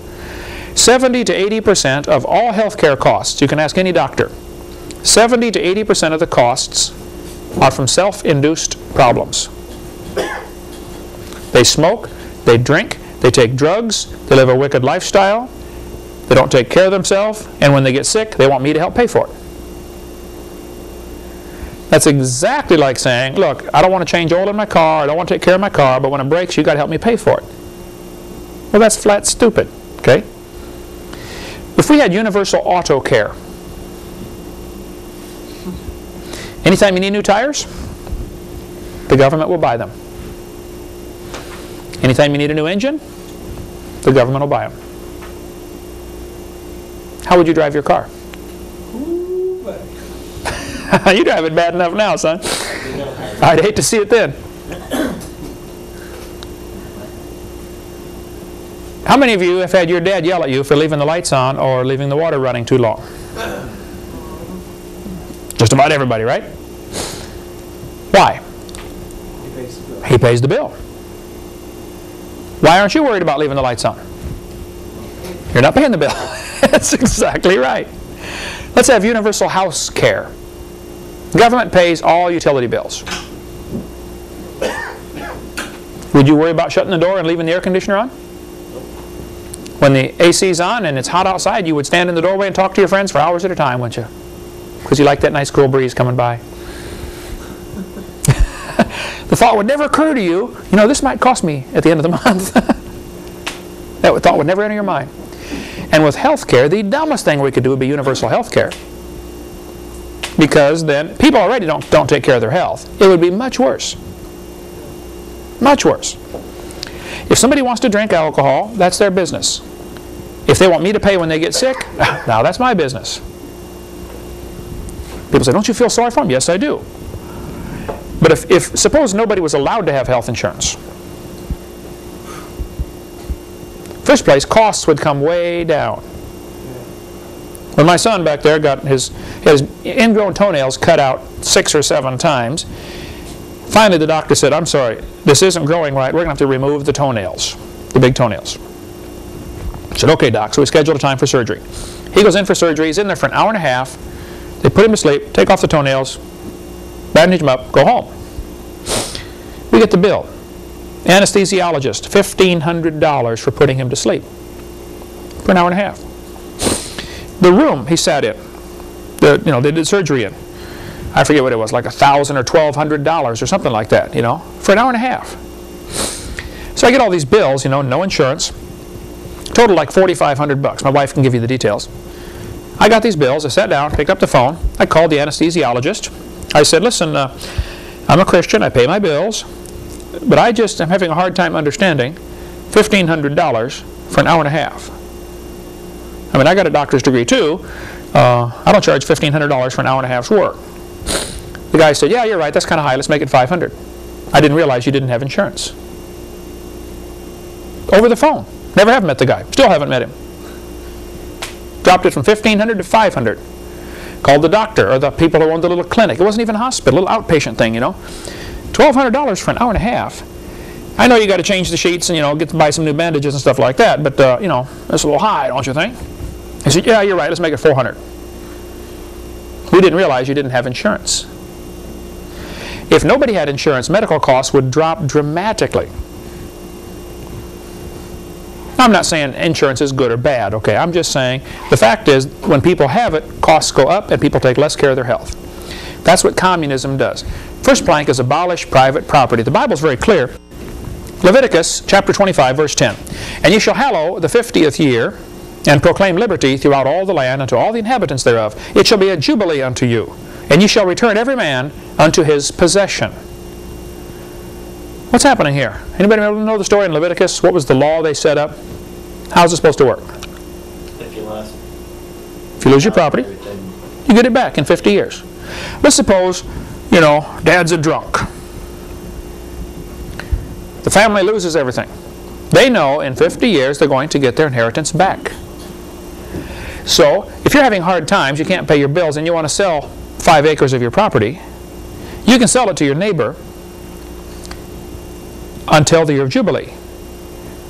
70 to 80% of all healthcare costs, you can ask any doctor, 70 to 80% of the costs are from self-induced problems. They smoke, they drink, they take drugs, they live a wicked lifestyle, they don't take care of themselves, and when they get sick, they want me to help pay for it. That's exactly like saying, look, I don't want to change oil in my car, I don't want to take care of my car, but when it breaks, you got to help me pay for it. Well, that's flat stupid, okay? If we had universal auto care, anytime you need new tires, the government will buy them. Anytime you need a new engine, the government will buy them. How would you drive your car? You drive it bad enough now, son. I'd hate to see it then. How many of you have had your dad yell at you for leaving the lights on or leaving the water running too long? Just about everybody, right? Why? He pays the bill. He pays the bill. Why aren't you worried about leaving the lights on? You're not paying the bill. That's exactly right. Let's have universal house care. Government pays all utility bills. Would you worry about shutting the door and leaving the air conditioner on? When the AC's on and it's hot outside, you would stand in the doorway and talk to your friends for hours at a time, wouldn't you? Because you like that nice cool breeze coming by. the thought would never occur to you, you know, this might cost me at the end of the month. that thought would never enter your mind. And with health care, the dumbest thing we could do would be universal health care. Because then people already don't, don't take care of their health. It would be much worse. Much worse. If somebody wants to drink alcohol, that's their business. If they want me to pay when they get sick, now that's my business. People say, don't you feel sorry for them? Yes, I do. But if, if suppose nobody was allowed to have health insurance, first place, costs would come way down. When my son back there got his, his ingrown toenails cut out six or seven times, finally the doctor said, I'm sorry, this isn't growing right. We're going to have to remove the toenails, the big toenails. I said, okay, doc. So we scheduled a time for surgery. He goes in for surgery. He's in there for an hour and a half. They put him to sleep, take off the toenails, bandage him up, go home. We get the bill. Anesthesiologist, $1,500 for putting him to sleep for an hour and a half. The room he sat in, the, you know, they did surgery in, I forget what it was, like a thousand or twelve hundred dollars or something like that, you know, for an hour and a half. So I get all these bills, you know, no insurance, total like 4,500 bucks. My wife can give you the details. I got these bills. I sat down, picked up the phone. I called the anesthesiologist. I said, listen, uh, I'm a Christian. I pay my bills. But I just am having a hard time understanding $1,500 for an hour and a half. Mean, I got a doctor's degree too. Uh, I don't charge $1,500 for an hour and a half's work. The guy said, yeah, you're right, that's kind of high, let's make it 500. I didn't realize you didn't have insurance. Over the phone. Never have met the guy. Still haven't met him. Dropped it from 1500 to 500. Called the doctor or the people who owned the little clinic. It wasn't even a hospital, a little outpatient thing, you know. $1,200 for an hour and a half. I know you got to change the sheets and, you know, get to buy some new bandages and stuff like that, but, uh, you know, that's a little high, don't you think? He said, yeah, you're right, let's make it 400. We didn't realize you didn't have insurance. If nobody had insurance, medical costs would drop dramatically. I'm not saying insurance is good or bad, okay? I'm just saying the fact is when people have it, costs go up and people take less care of their health. That's what communism does. First plank is abolish private property. The Bible is very clear. Leviticus chapter 25 verse 10. And you shall hallow the fiftieth year and proclaim liberty throughout all the land unto all the inhabitants thereof. It shall be a jubilee unto you, and ye shall return every man unto his possession. What's happening here? Anybody know the story in Leviticus? What was the law they set up? How's it supposed to work? If you lost. If you lose your property, you get it back in 50 years. Let's suppose, you know, dad's a drunk. The family loses everything. They know in 50 years they're going to get their inheritance back. So, if you're having hard times, you can't pay your bills, and you want to sell five acres of your property, you can sell it to your neighbor until the year of Jubilee.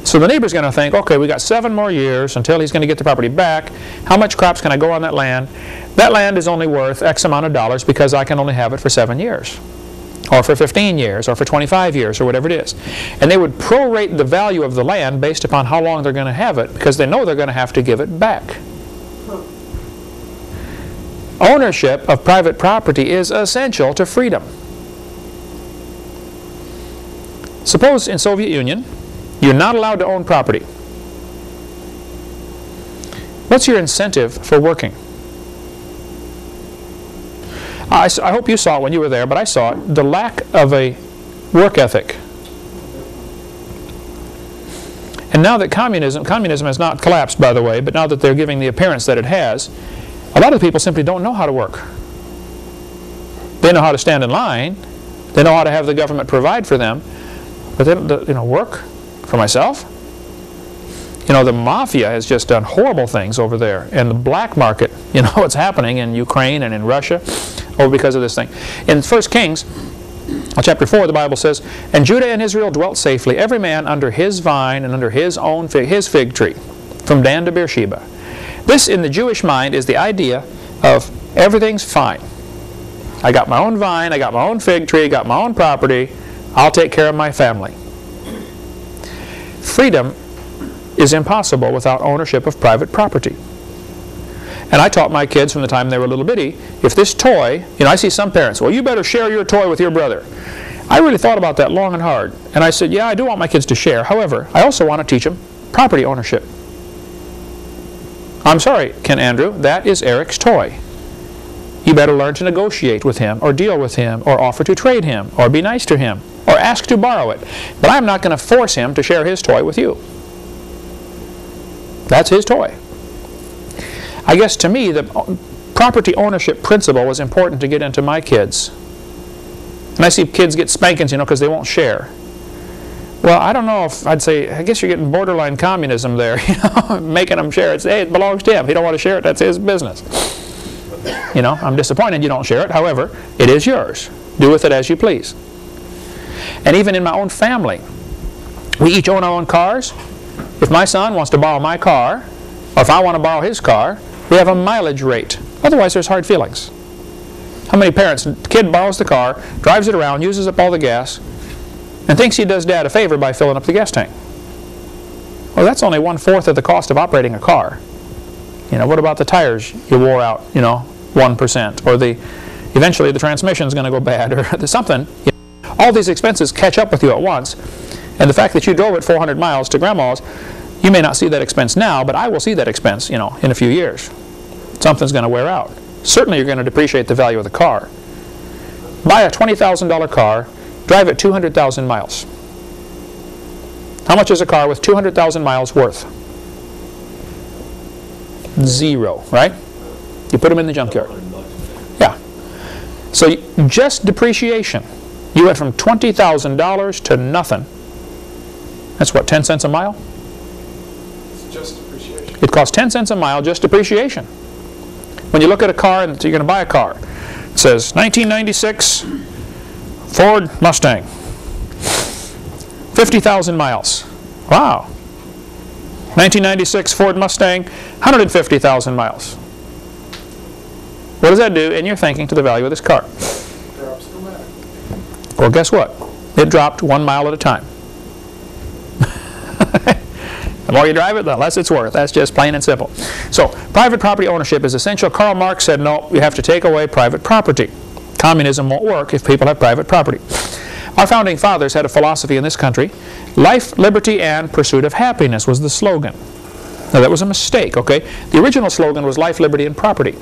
So the neighbor's going to think, okay, we got seven more years until he's going to get the property back. How much crops can I go on that land? That land is only worth X amount of dollars because I can only have it for seven years or for 15 years or for 25 years or whatever it is. And they would prorate the value of the land based upon how long they're going to have it because they know they're going to have to give it back. Ownership of private property is essential to freedom. Suppose in Soviet Union, you're not allowed to own property. What's your incentive for working? I, I, hope you saw it when you were there, but I saw it. The lack of a work ethic. And now that communism, communism has not collapsed, by the way, but now that they're giving the appearance that it has, a lot of people simply don't know how to work. They know how to stand in line. They know how to have the government provide for them. But they don't, you know, work for myself. You know, the mafia has just done horrible things over there. And the black market, you know what's happening in Ukraine and in Russia over because of this thing. In 1 Kings, chapter 4, the Bible says, And Judah and Israel dwelt safely, every man under his vine and under his own fig, his fig tree, from Dan to Beersheba. This, in the Jewish mind, is the idea of everything's fine. I got my own vine, I got my own fig tree, I got my own property, I'll take care of my family. Freedom is impossible without ownership of private property. And I taught my kids from the time they were little bitty, if this toy, you know, I see some parents, well, you better share your toy with your brother. I really thought about that long and hard. And I said, yeah, I do want my kids to share. However, I also want to teach them property ownership. I'm sorry, Ken Andrew, that is Eric's toy. You better learn to negotiate with him, or deal with him, or offer to trade him, or be nice to him, or ask to borrow it. But I'm not going to force him to share his toy with you. That's his toy. I guess to me, the property ownership principle was important to get into my kids. And I see kids get spankings, you know, because they won't share. Well, I don't know if I'd say, I guess you're getting borderline communism there, you know, making them share it. Hey, it belongs to him. He don't want to share it, that's his business. You know, I'm disappointed you don't share it. However, it is yours. Do with it as you please. And even in my own family, we each own our own cars. If my son wants to borrow my car, or if I want to borrow his car, we have a mileage rate. Otherwise, there's hard feelings. How many parents, kid borrows the car, drives it around, uses up all the gas, and thinks he does dad a favor by filling up the gas tank? Well, that's only one-fourth of the cost of operating a car. You know, what about the tires you wore out, you know, 1%, or the eventually the transmission is going to go bad, or something. You know, all these expenses catch up with you at once. And the fact that you drove it 400 miles to grandma's, you may not see that expense now, but I will see that expense, you know, in a few years. Something's going to wear out. Certainly you're going to depreciate the value of the car. Buy a $20,000 car, drive it 200,000 miles. How much is a car with 200,000 miles worth? Zero, right? You put them in the junkyard. Yeah. So just depreciation, you went from $20,000 to nothing. That's what, 10 cents a mile? It's just appreciation. It costs 10 cents a mile just depreciation. When you look at a car and you're going to buy a car, it says 1996 Ford Mustang, 50,000 miles. Wow. 1996 Ford Mustang, 150,000 miles. What does that do in your thinking to the value of this car? Well, guess what? It dropped one mile at a time. the more you drive it, the less it's worth. That's just plain and simple. So, private property ownership is essential. Karl Marx said, no, you have to take away private property. Communism won't work if people have private property. Our founding fathers had a philosophy in this country. Life, liberty, and pursuit of happiness was the slogan. Now, that was a mistake, okay? The original slogan was life, liberty, and property.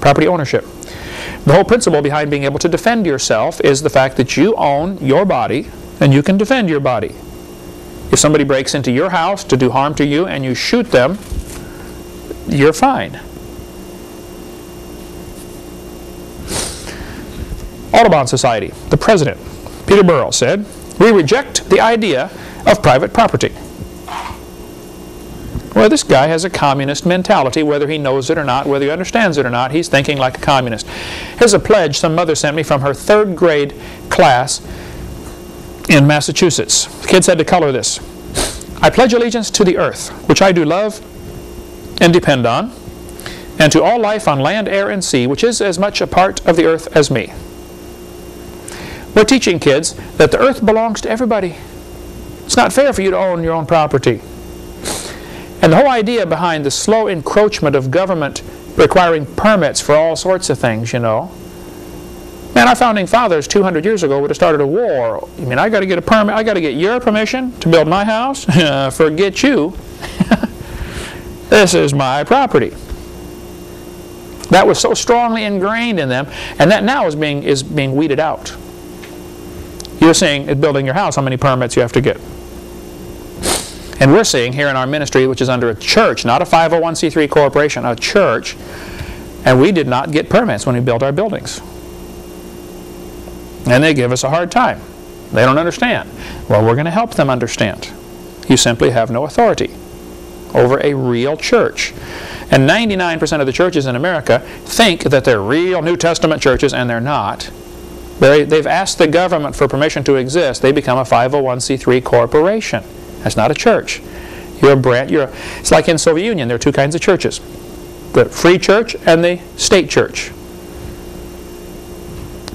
Property ownership. The whole principle behind being able to defend yourself is the fact that you own your body and you can defend your body. If somebody breaks into your house to do harm to you and you shoot them, you're fine. Audubon Society, the president, Peter Berle, said, We reject the idea of private property. Well, this guy has a communist mentality, whether he knows it or not, whether he understands it or not, he's thinking like a communist. Here's a pledge some mother sent me from her third grade class in Massachusetts. The kids had to color this. I pledge allegiance to the earth, which I do love and depend on, and to all life on land, air, and sea, which is as much a part of the earth as me. We're teaching kids that the earth belongs to everybody. It's not fair for you to own your own property. And the whole idea behind the slow encroachment of government requiring permits for all sorts of things, you know. Man, our founding fathers 200 years ago would have started a war. You mean I got to get a permit? I got to get your permission to build my house? Forget you. this is my property. That was so strongly ingrained in them, and that now is being is being weeded out. You're seeing at building your house how many permits you have to get. And we're seeing here in our ministry, which is under a church, not a 501c3 corporation, a church, and we did not get permits when we built our buildings. And they give us a hard time. They don't understand. Well, we're going to help them understand. You simply have no authority over a real church. And 99% of the churches in America think that they're real New Testament churches, and they're not. They, they've asked the government for permission to exist. They become a 501c3 corporation. That's not a church. You're a branch. You're a, it's like in Soviet Union. There are two kinds of churches: the free church and the state church.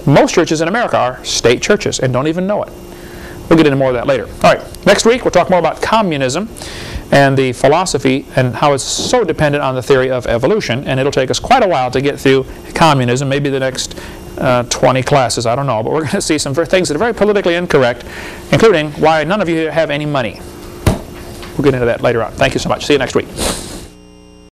Most churches in America are state churches and don't even know it. We'll get into more of that later. All right. Next week we'll talk more about communism and the philosophy and how it's so dependent on the theory of evolution. And it'll take us quite a while to get through communism. Maybe the next uh, 20 classes. I don't know. But we're going to see some things that are very politically incorrect, including why none of you have any money. We'll get into that later on. Thank you so much. See you next week.